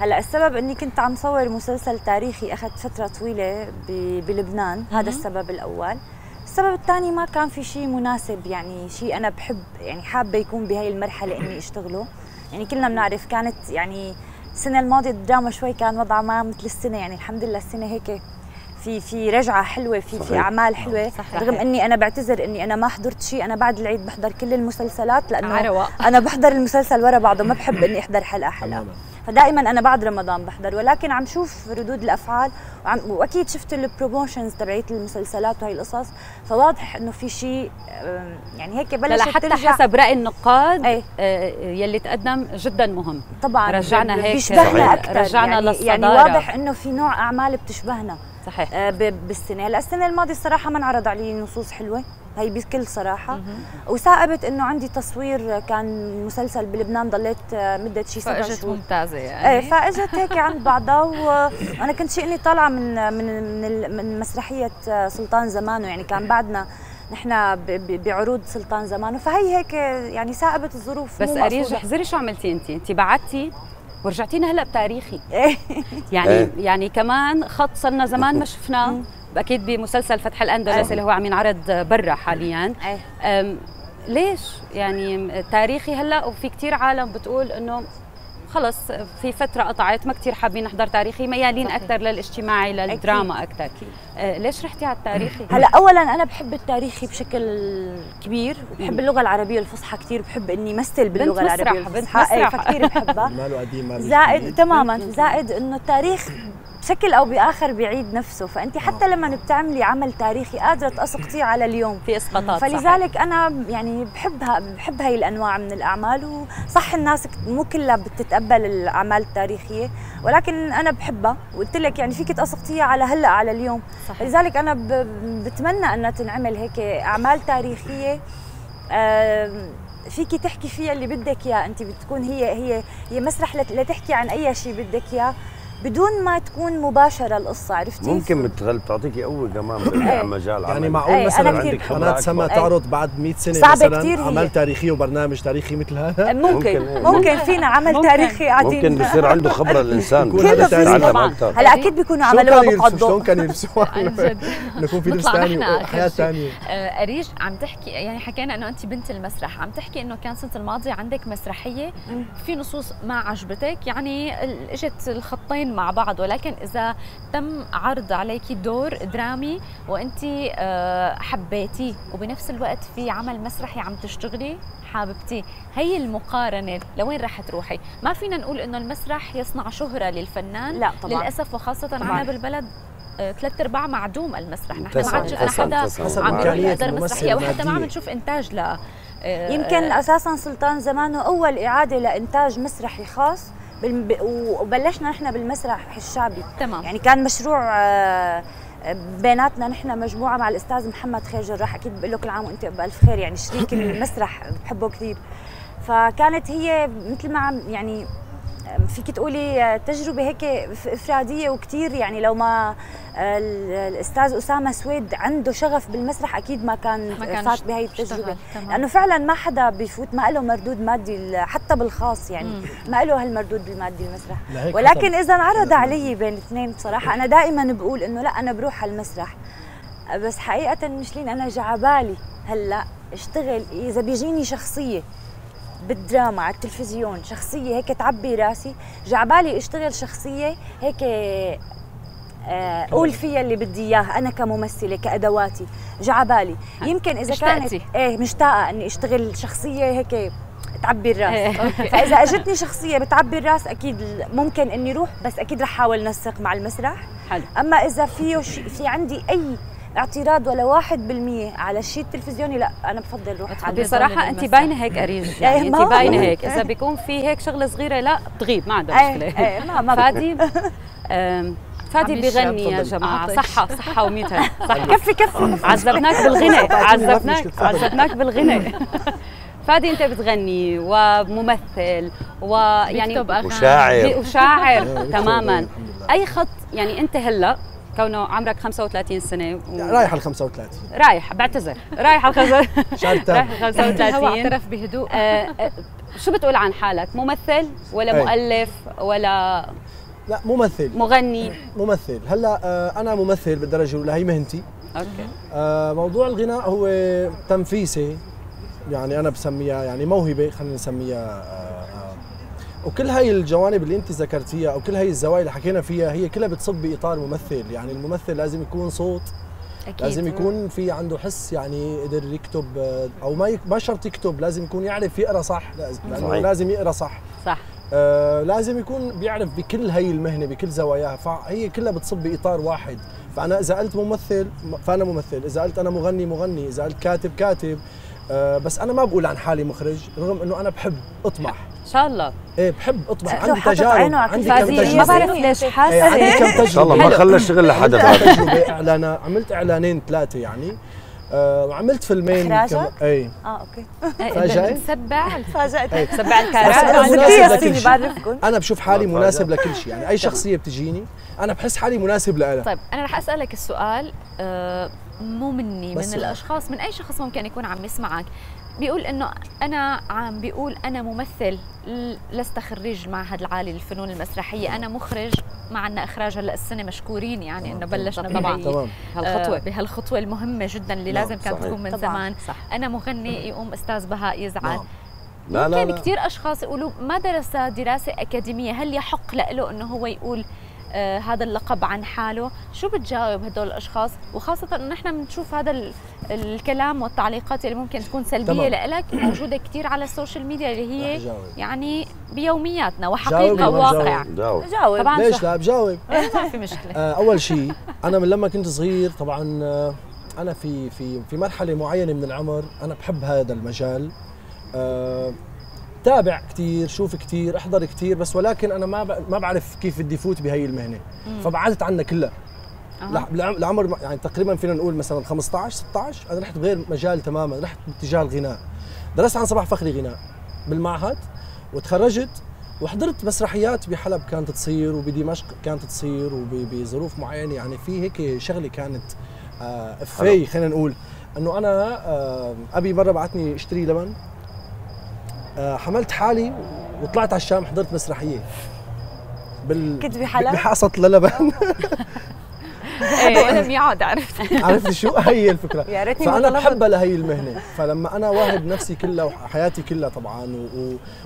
هلا السبب اني كنت عم صور مسلسل تاريخي اخذ فترة طويلة ب- بلبنان. هذا السبب الأول. السبب الثاني ما كان في شيء مناسب يعني شيء أنا بحب يعني حابة يكون بهي المرحلة إني أشتغله. يعني كلنا بنعرف كانت يعني السنة الماضية الدراما شوي كان وضعها ما مثل السنة يعني الحمد لله السنة هيك في في رجعة حلوة في في. أعمال حلوة. صحيح. رغم إني أنا بعتذر إني أنا ما حضرت شيء أنا بعد العيد بحضر كل المسلسلات لأنه عرواق أنا بحضر المسلسل ورا بعضه ما بحب إني أحضر حلقة حلقة. فدائما أنا بعد رمضان بحضر ولكن عم شوف ردود الأفعال وعم وأكيد شفت البروموشنز تبعت المسلسلات وهي القصص فواضح إنه في شيء يعني هيك بلشت لا حتى ترجع حسب رأي النقاد أي. آه، يلي تقدم جدا مهم طبعا رجعنا هيك بيشبهنا صحيح. أكثر رجعنا يعني, يعني. واضح إنه في نوع أعمال بتشبهنا صحيح آه، بالسنة هلأ السنة الماضية الصراحة ما انعرض علي نصوص حلوة هي بكل صراحة. وثائبت إنه عندي تصوير كان مسلسل بلبنان ضليت مدة شي سبع فاجت شهور. ممتازة يعني. إيه فاجت هيك عند بعضها. وأنا كنت شئني طالعة من من من من مسرحية آه، سلطان زمانه يعني كان بعدنا نحن بعروض سلطان زمانه فهي هيك يعني ثائبت الظروف بس أريج. احذري شو عملتي انت. انت بعتي ورجعتينا هلا بتاريخي. إيه. يعني إيه. يعني كمان خط صرنا زمان ما شفناه. أكيد بمسلسل فتح الأندلس إيه. اللي هو عم ينعرض برا حاليا إيه. أم، ليش يعني تاريخي هلأ وفي كتير عالم بتقول إنه خلص في فترة قطعت ما كتير حابين نحضر تاريخي ميالين. أكثر للاجتماعي للدراما أكثر أه ليش رحتي على التاريخي؟ هلأ اولا أنا بحب التاريخي بشكل كبير بحب اللغة العربية الفصحى كثير بحب إني مثل باللغة العربية بنت الفصحى إيه، مسرح. فكثير بحبها ماله قديم ماله زائد. تماما زائد إنه التاريخ بشكل أو بآخر بيعيد نفسه. فانت حتى لما بتعملي عمل تاريخي قادرة تسقطيه على اليوم. في إسقاطات صحيح. فلذلك أنا يعني بحبها بحب هاي الأنواع من الأعمال وصح الناس مو كلها بتتقبل الأعمال التاريخية ولكن أنا بحبها وقلت لك يعني فيك تسقطيها على هلأ على اليوم. صحيح. لذلك أنا بتمنى إنها تنعمل هيك أعمال تاريخية. آم، فيكي تحكي فيها اللي بدك إياه. انت بتكون هي هي هي مسرح لت- لتحكي عن أي شيء بدك إياه. بدون ما تكون مباشرة القصة عرفتي ممكن بتغل بتعطيكي قوه كمان إيه. بالمجال يعني عمل. معقول إيه، مثلا عندك قناه. سما إيه. تعرض بعد 100 سنة صعبة مثلا كتير هي. اعمال تاريخيه وبرنامج تاريخي مثل هذا ممكن ممكن. ممكن فينا عمل ممكن. تاريخي قاعدين ممكن بصير عنده خبرة الإنسان يكون هذا تاريخ. يتعلم طبعاً. أكثر هلا أكيد بيكونوا عملوها يلبسوا شلون بقضوا كانوا يلبسوا عن جد انه يكون في لبس ثاني وحياة. ثانية آه، أريج عم تحكي يعني حكينا إنه أنت بنت المسرح عم تحكي إنه كان سنة الماضية عندك مسرحية. في نصوص ما عجبتك يعني إجت الخطين مع بعض ولكن إذا تم عرض عليك دور درامي وانت آه، حبيتيه وبنفس الوقت في عمل مسرحي عم تشتغلي حاببتيه هي المقارنة لوين رح تروحي؟ ما فينا نقول إنه المسرح يصنع شهرة للفنان لا طبعا. للأسف وخاصة طبعاً. عنا بالبلد آه، ثلاث أرباع معدوم المسرح. نحن ما عاد شفنا انتسع- حدا عم الممثل مسرحيه وحتى ما عم. نشوف إنتاج ل آه، يمكن أساسا سلطان زمانه أول إعادة لإنتاج مسرحي خاص. وبلشنا نحن بالمسرح الشعبي. تمام. يعني كان مشروع آه، بيناتنا نحن مجموعة مع الأستاذ محمد خير جراح أكيد بقول له كل عام وأنت بألف خير يعني شريك المسرح بحبه كثير. فكانت هي مثل ما يعني فيك تقولي تجربة هيك إفرادية وكتير يعني لو ما ال- الأستاذ أسامة سويد عنده شغف بالمسرح أكيد ما كان, ما كان فات بهي التجربة. لأنه فعلا ما حدا بيفوت ما له مردود مادي حتى بالخاص يعني مم. ما له هالمردود المادي المسرح. لهيك ولكن إذا انعرض علي بين الاثنين بصراحة أنا دائما بقول إنه لا أنا بروح على المسرح بس حقيقة مشلين أنا جعبالي هلأ اشتغل إذا بيجيني شخصية. بالدراما على التلفزيون شخصية هيك تعبي راسي جعبالي اشتغل شخصية هيك آه، أقول فيها اللي بدي اياه أنا كممثلة كأدواتي جعبالي يمكن إذا كانت. إيه مشتاقة إني أشتغل شخصية هيك تعبي الراس إيه،. فإذا أجتني شخصية بتعبي الراس أكيد ممكن إني أروح بس أكيد رح أحاول نسق مع المسرح حلو أما إذا فيه في عندي أي اعتراض ولا واحد بالمية على الشيء التلفزيوني لا أنا بفضل روح على بصراحة أنت. باينة هيك أريج إيه، يعني ما أنت باينة هيك إذا بيكون في هيك شغلة صغيرة لا بتغيب ما عندها إيه مشكلة إيه ما ما فادي فادي. بيغني يا. جماعة. صحة صحة وميتها صحة كفي كفي عذبناك بالغنى عذبناك. عذبناك بالغنى فادي أنت بتغني وممثل ويعني. وشاعر وشاعر إيه، تماما. أي خط يعني أنت هلأ كونه عمرك 35 سنة و... رايح على 35 رايح بعتذر. رايح على خمسة- شهر رايح تاني على الهواء 35 اعترف بهدوء. آه، آه، شو بتقول عن حالك؟ ممثل ولا أي. مؤلف ولا لا ممثل. مغني؟ ممثل. هلأ آه، أنا ممثل بالدرجة الأولى هي مهنتي. أوكي. آه، موضوع الغناء هو تنفيسي يعني أنا بسميها يعني موهبة خلينا نسميها آه. وكل هاي الجوانب اللي انت ذكرتيها أو كل هاي الزوايا اللي حكينا فيها هي كلها بتصب بإطار ممثل. يعني الممثل لازم يكون صوت أكيد لازم يكون في عنده حس يعني قدر يكتب آه، أو ما ما شرط يكتب لازم يكون يعرف يقرأ صح لازم لأنه صحيح. لازم يقرأ صح. صح. آه لازم يكون بيعرف بكل هي المهنة بكل زواياها. فهي كلها بتصب بإطار واحد. فأنا إذا قلت ممثل فأنا ممثل. إذا قلت أنا مغني مغني. إذا قلت كاتب كاتب. آه بس أنا ما بقول عن حالي مخرج رغم إنه أنا بحب أطمح. شاء الله. إيه بحب اطبخ شكله عندي تجارب عينه على عندي. كم تجربة. ما تجربه بعرف ليش. إيه، حاسة عندي كم إن شاء الله ما تجربه خلى شغل لحدا تجربة إعلان عملت إعلانين ثلاثة يعني. آه، وعملت فيلمين إخراجك؟ كم- إيه. آه أوكي. فاجأة؟ نسبع فاجأتك سبع الصيني شيء. بعرفكم. أنا بشوف حالي مناسب لكل شيء. يعني أي شخصية بتجيني أنا بحس حالي مناسب لها طيب أنا رح أسألك السؤال آه، مو مني من. الأشخاص من أي شخص ممكن يكون عم يسمعك. بيقول إنه أنا عم بيقول أنا ممثل لست خريج معهد العالي للفنون المسرحية أنا مخرج مع عنا إخراج هلا السنة مشكورين يعني إنه بلشنا طبعاً. هالخطوة هالخطوه بهالخطوة المهمة جدا اللي نعم، لازم كانت. تكون من. زمان صح أنا مغني يقوم أستاذ بهاء يزعل نعم. لا لا لا كثير أشخاص يقولوا ما درس دراسة أكاديمية هل يحق له إنه هو يقول آه هذا اللقب عن حاله. شو بتجاوب هدول الأشخاص؟ وخاصة إنه نحن بنشوف هذا ال- الكلام والتعليقات اللي ممكن تكون سلبية. لك موجودة كثير على ال social media اللي هي. يعني بيومياتنا وحقيقة وواقع جاوب؟ جاوب. طبعا ليش. لا بجاوب. ما في مشكلة. آه، أول شيء أنا من لما كنت صغير طبعا آه، أنا في في في مرحلة معينة من العمر أنا بحب هذا المجال. آه، تابع كثير شوف كثير احضر كثير بس ولكن أنا ما ما بعرف كيف بدي فوت بهي المهنة. فبعدت عنها كلها. أها. لع- بالعم- العمر يعني تقريبا فينا نقول مثلا 15 16 أنا رحت بغير مجال تماما رحت باتجاه الغناء. درست عن صباح فخري غناء بالمعهد وتخرجت وحضرت مسرحيات بحلب كانت تصير وبدمشق كانت تصير وبظروف معينة. يعني في هيك شغلة كانت آه خلينا نقول إنه أنا آه أبي مرة بعتني اشتري لبن. حملت حالي وطلعت على الشام حضرت مسرحية. بال كنت بحلب؟ بحصة للبن. إيه. ولم يعد عرفت؟ عرفت شو؟ هي الفكرة. يا ريتني فأنا. بحبها لهي المهنة. فلما أنا واهب نفسي كلها وحياتي كلها طبعا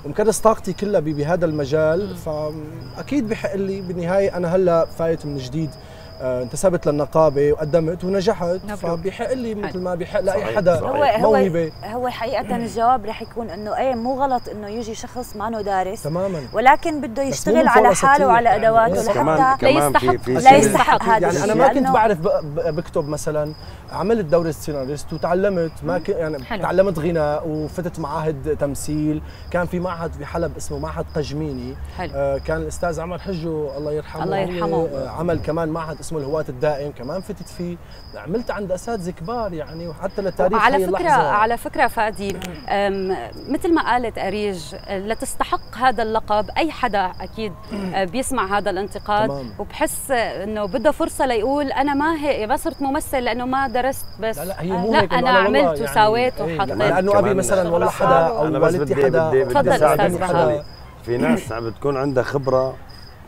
ومكرس طاقتي كلها بهذا المجال فأكيد بحق لي. بالنهاية أنا هلأ فايت من جديد. آه، انتسبت للنقابة وقدمت ونجحت. فبيحق لي مثل ما بيحق لأي حدا صحيح. هو هو موهبة هو حقيقة الجواب رح يكون إنه إيه مو غلط إنه يجي شخص ما دارس تماما ولكن بده يشتغل على حاله وعلى يعني. أدواته لحتى كمان في يستحق. لا يستحق هذا يعني أنا ما كنت بعرف بكتب مثلا عملت دورة سيناريست وتعلمت ما ك... يعني حلو. تعلمت غناء وفتت معاهد تمثيل كان في معهد بحلب اسمه معهد قجميني حلو. آه كان الأستاذ عمر حجو الله يرحمه الله يرحمه. آه عمل كمان معهد اسمه الهواة الدائم كمان فتت فيه عملت عند أساتذة كبار يعني وحتى للتاريخ على هي فكرة اللحظة. على فكرة فادي مثل ما قالت أريج لتستحق هذا اللقب أي حدا أكيد أه، بيسمع هذا الانتقاد تمام. وبحس إنه بده فرصة ليقول أنا ما هيك ما صرت ممثل لأنه ما درست بس لا لا هي مو لا هيك والله عملت يعني وساويت إيه، وحطيت. لأنه أبي مثلا والله حدا. أو أنا بس والدتي حدا تفضل بهاء. حدا في ناس عم بتكون عندها خبرة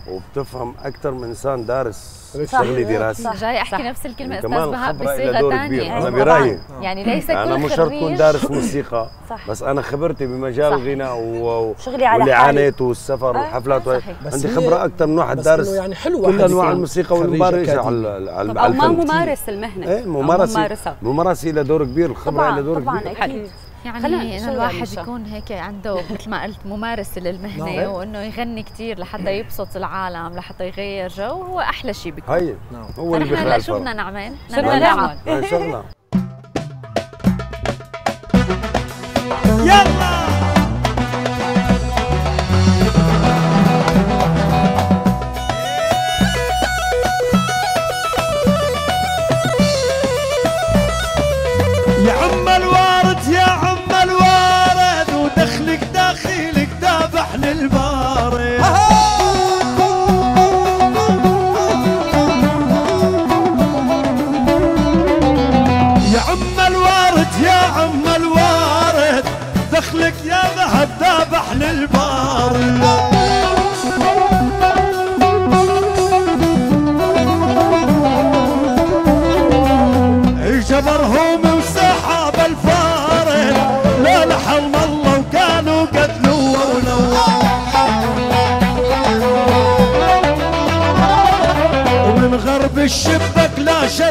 وبتفهم أكثر من إنسان دارس شغلي دراسي صح. جاي أحكي. نفس الكلمة كمان أستاذ بهاء بصيغة دور ثانية كبير. أنا طبعاً. برايي. يعني ليس أنا كل مو شرط أكون دارس موسيقى صح. بس أنا خبرتي بمجال. الغناء و... شغلي على. عانيت والسفر آه، والحفلات. بس عندي خبرة أكثر من واحد دارس يعني حلو كل أنواع الموسيقى والمبارزة. على على ما ممارس المهنة إيه أو ممارسة ممارسة ممارسه لها دور كبير الخبره لها طبعا دور طبعا كبير أكيد خلينا يعني انه يعني الواحد شو؟ يكون هيك عنده مثل ما قلت ممارسه للمهنة نعم. وإنه يغني كثير لحتى يبسط العالم لحتى يغير جو هو أحلى شيء بيكون هي نعم. هو اللي بيخلق هلا شو بدنا نعمل؟ شو بدنا نعمل؟ شغلة يلا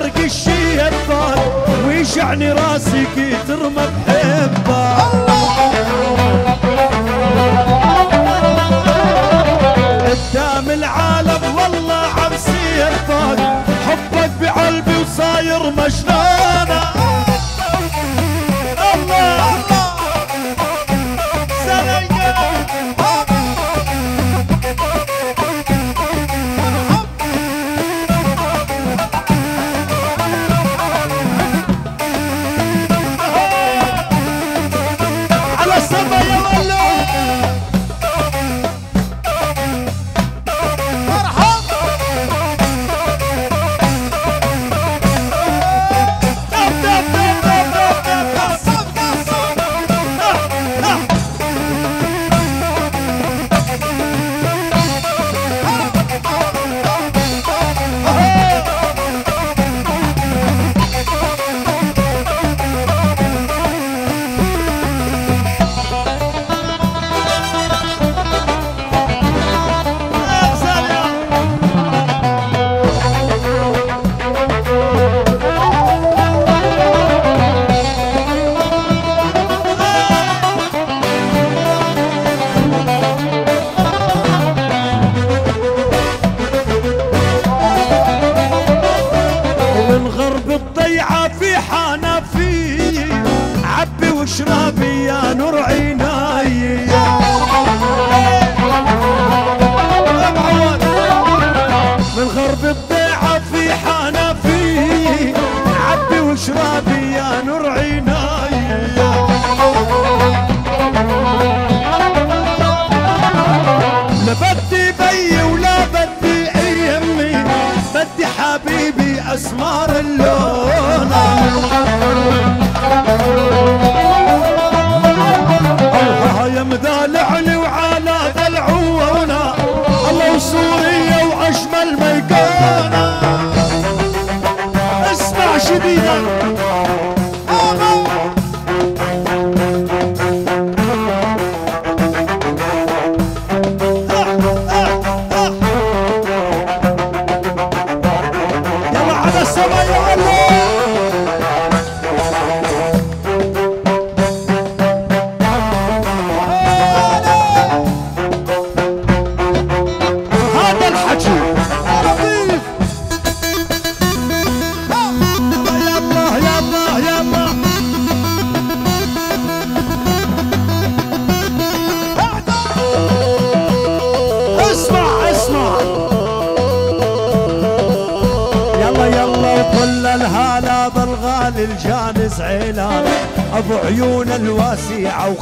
لا شرق الشيطان ويشعني راسي كتر ما بحبه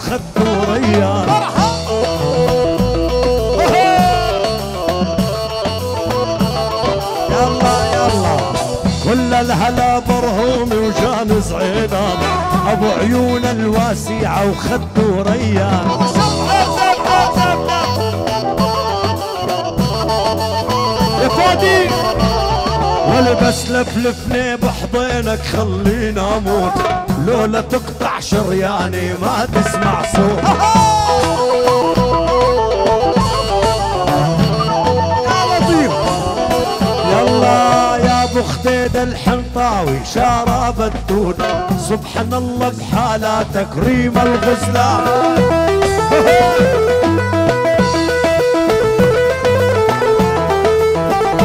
وخده ريان يلا يلا. كل الهلا برهومي وجانس عيلان أبو عيون الواسعة وخده ريان يا فادي والبس لفلفني بحضينك خلينا أموت لولا تقطع شرياني ما تسمع صوت. لطيف يلا يا الحنطاوي شارب الدود سبحان الله بحالاتك ريم الغزلان.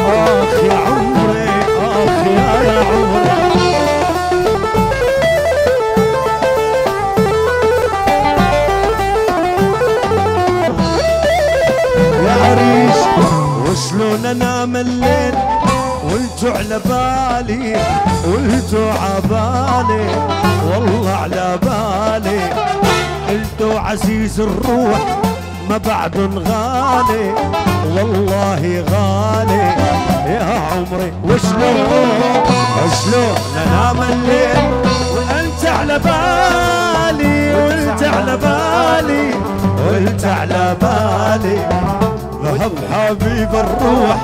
آخ يا عمري يا يا عمري. يا عريش وشلون انام الليل؟ وانتو على بالي وانتو عبالي والله على بالي. انتو عزيز الروح ما بعد غالي. والله غالي. يا عمري وشلون؟ وشلون انام الليل؟ وأنت على بالي وأنت على بالي. وأنت على بالي. ذهب حبيب الروح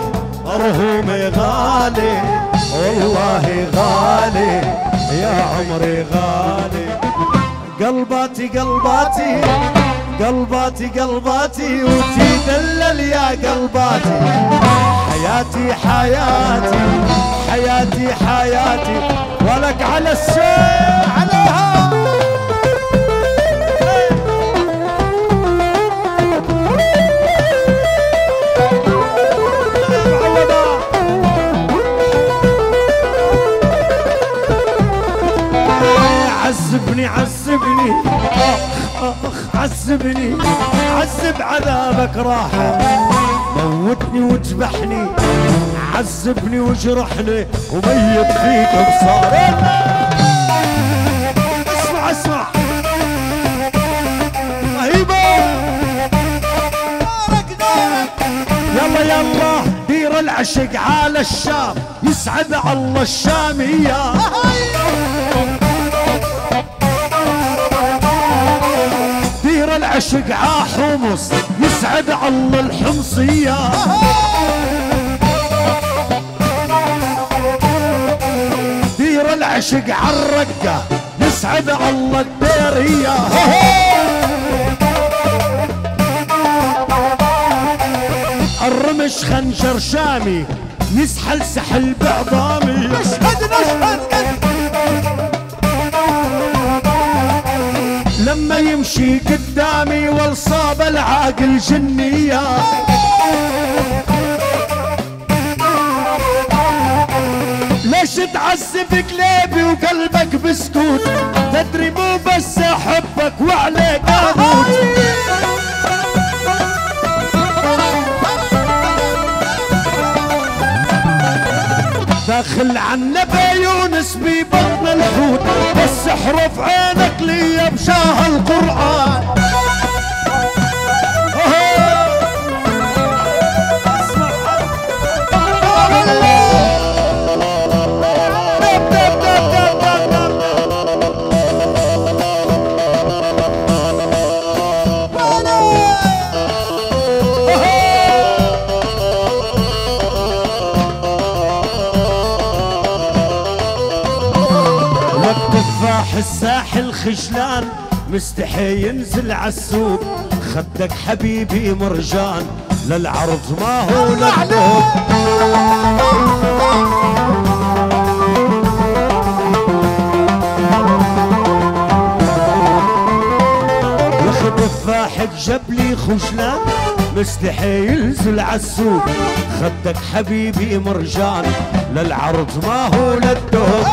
مرهوم غالي. والله غالي يا عمري غالي. قلباتي قلباتي قلباتي قلباتي وتي دلل يا قلباتي. حياتي حياتي حياتي حياتي. ولك على الشيء عليها عذبني. اخ عذبني. عذب عذابك راحة موتني وذبحني عذبني وجرحني. وميت فيك بصار اسمع اسمع. رهيبة. يلا يلا. دير العشق على الشام. يسعد الله الشامية العشق ع حمص يسعد الله الحمصية. دير العشق عالرقة. يسعد الله الديرية الرمش خنجر شامي يسحل سحل بعظامي. نشهد نشهد لما يمشي قدامي والصاب العاقل جنية. ليش تعذب قلبي وقلبك بسكوت؟ تدري مو بس احبك وعليك أموت. داخل عنا بيونس ببطن الحوت بس احرف عينك لي بشاه القرآن. تفاح الساحل خجلان مستحي ينزل عالسوق. خدك حبيبي مرجان للعرض ما هو للذوق ياخد تفاحك جبلي خجلان مستحي ينزل عالسوق. خدك حبيبي مرجان للعرض ما هو للذوق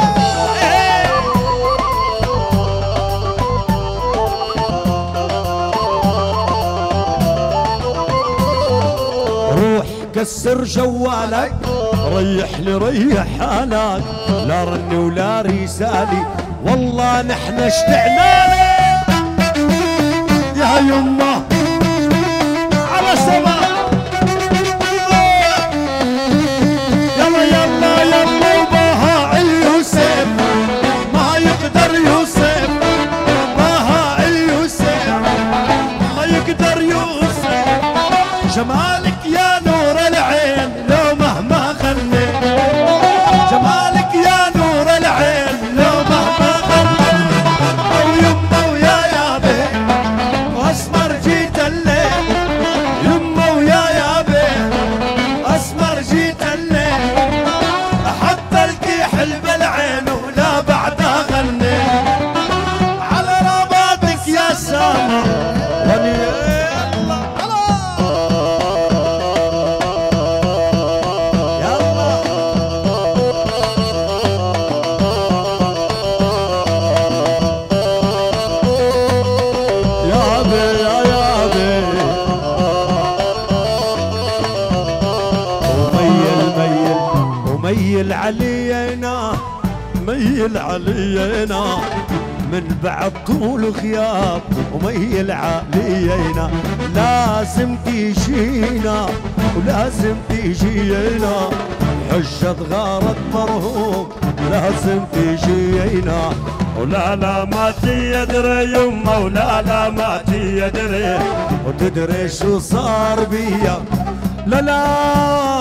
كسر جوالك. ريح لي ريح حالك. لا رن ولا رسالي والله نحن اشتعنا لك. يا يمه على سما بعد طول غياب وميل علينا لازم تيجينا ولازم تيجينا. حجة غارت مرهوب لازم تيجينا. ولا لا ما تيدري يما ولا لا ما تيدري. وتدري شو صار بيا؟ لا لا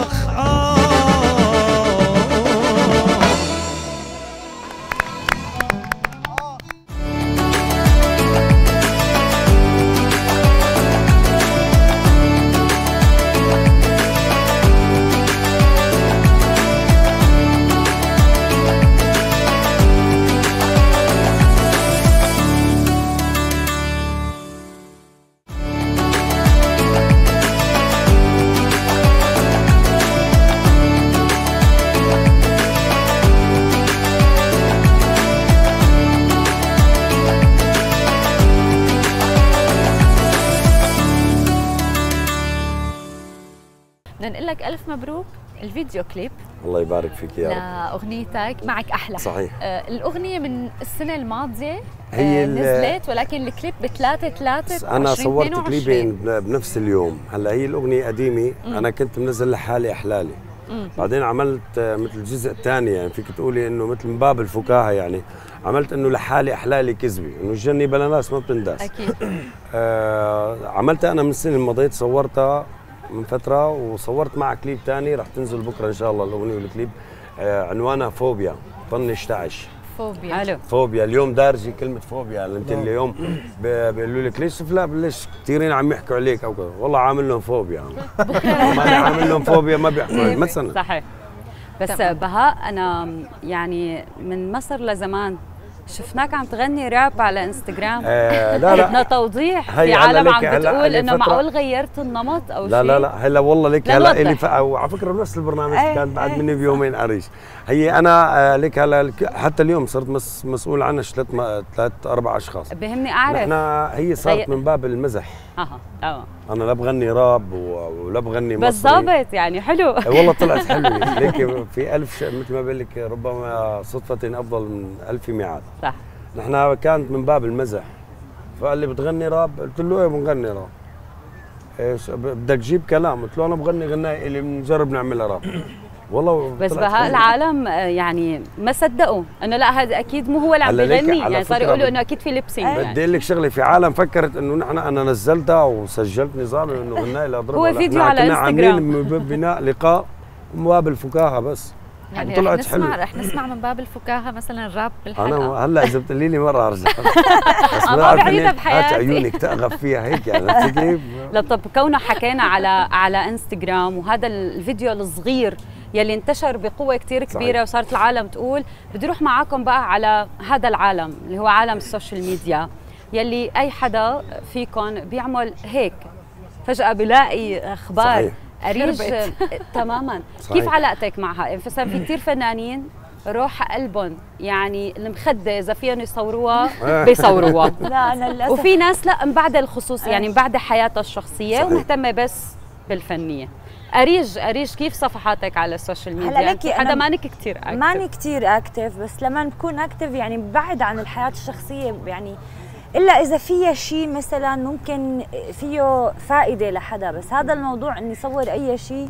لك ألف مبروك. الفيديو كليب. الله يبارك فيك يا رب. لأغنيتك. معك أحلى. صحيح. آه الأغنية من السنة الماضية هي آه نزلت ولكن الكليب ب 3 3 أنا صورت كليبين بنفس اليوم. هلأ هي الأغنية قديمة. أنا كنت منزل لحالي أحلالي. بعدين عملت آه، مثل الجزء الثاني. يعني فيك تقولي إنه مثل من باب الفكاهة يعني. عملت إنه لحالي أحلالي كذبي. إنه الجني بلا ناس ما بتنداس. أكيد. آه عملتها أنا من السنة الماضية صورتها من فترة وصورت معها كليب ثاني رح تنزل بكرة إن شاء الله الأغنية والكليب. آه عنوانها فوبيا طنش تعش فوبيا. حلو. فوبيا. اليوم دارجه كلمة فوبيا اللي أنت اليوم بيقولوا لك ليش لا ليش كثيرين عم يحكوا عليك أو كذا؟ والله عامل لهم فوبيا. ما عامل لهم فوبيا ما بيحكوا. مثلا. صحيح. بس. بهاء أنا يعني من مصر لزمان شفناك عم تغني راب على إنستغرام. آه لا لا. بدنا توضيح. في عالم عم بتقول إنه معقول غيرت النمط أو لا شيء؟ لا لا هلا والله لك لا هلا. الي ف... وعلى فكرة بنفس البرنامج إيه، كان بعد إيه. مني بيومين قريش هي أنا آه، لك هلا حتى اليوم صرت مس... مسؤول عنها ثلاث ثلاث أربع أشخاص. بهمني أعرف. نحن هي صارت غير- من باب المزح. أها تمام. أنا لا بغني راب ولا بغني مصري. بس ضابط يعني حلو. والله طلعت حلوة. ليك في ألف ش... مثل ما بقول لك ربما صدفة أفضل من ألف ميعاد. صح. نحن كانت من باب المزح. فقال لي بتغني راب؟ قلت له إيه بنغني راب. بدك تجيب كلام؟ قلت له أنا بغني غناية اللي بنجرب نعملها راب. والله بس بهاء. العالم آه، يعني ما صدقوا انه لا هذا أكيد مو هو اللي عم بيغني يعني صار يقولوا إنه أكيد في لبسينج بدي أقول لك شغلة في عالم فكرت إنه نحن أنا نزلتها وسجلت نظامي إنه غنايه لاضربها هو لا، فيديو على كنا إنستغرام. عاملين من باب بناء لقاء من باب الفكاهة بس يعني رح طلعت نسمع حلوة. رح نسمع من باب الفكاهة مثلا راب أنا بالحلقة هلأ إذا بتقولي لي مرة أرجع بس عم بعرف بحياتي. هات عيونك تأغف فيها هيك يعني عرفتي كيف؟ لا طب كونه حكينا على على إنستغرام وهذا الفيديو الصغير يلي انتشر بقوة كتير كبيرة صحيح. وصارت العالم تقول بدي أروح معاكم بقى على هذا العالم اللي هو عالم ال social media يلي أي حدا فيكم بيعمل هيك فجأة بيلاقي أخبار صحيح. تماما صحيح. كيف علاقتك معها؟ مثلا في كثير فنانين روح قلبهم يعني المخدة إذا فيهم يصوروها بيصوروها لا أنا للأسف وفي ناس لا مبعد الخصوص يعني مبعد حياتها الشخصية صحيح. ومهتمة بس بالفنية أريج أريج كيف صفحاتك على ال social media؟ هلا ليكي حدا مانك كثير active ماني كتير active بس لما بكون active يعني بعد عن الحياة الشخصية يعني إلا إذا فيها شيء مثلا ممكن فيه فائدة لحدا بس هذا الموضوع إني صور أي شيء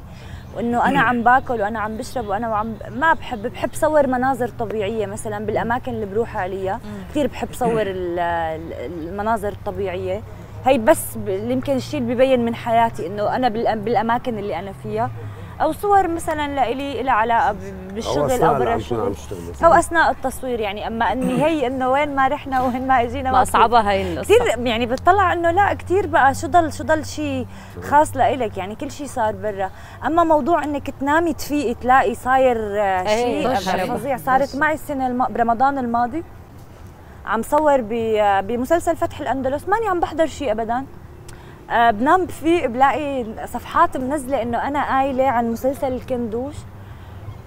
وإنه أنا عم باكل وأنا عم بشرب وأنا وعم ما بحب بحب صور مناظر طبيعية مثلا بالأماكن اللي بروح عليها كثير بحب صور ال- ال- المناظر الطبيعية. هي بس يمكن الشيء اللي ببين من حياتي إنه أنا بالأماكن اللي أنا فيها أو صور مثلا لإلي لها علاقه بالشغل أو برا الشغل. أو أثناء التصوير. يعني أما إني هي إنه وين ما رحنا وين ما إجينا ما أصعبها هاي القصة. كثير يعني بتطلع إنه لا كثير بقى شو ضل شو ضل شيء خاص لإلك. يعني كل شيء صار برا. أما موضوع إنك تنامي تفيقي تلاقي صاير آه، إيه، شيء. فظيع. صارت معي السنة الم... برمضان الماضي. عم صور بمسلسل فتح الأندلس. ماني عم بحضر شيء ابدا. آه، بنام بفيق بلاقي صفحات منزلة إنه أنا قايلة عن مسلسل الكندوش.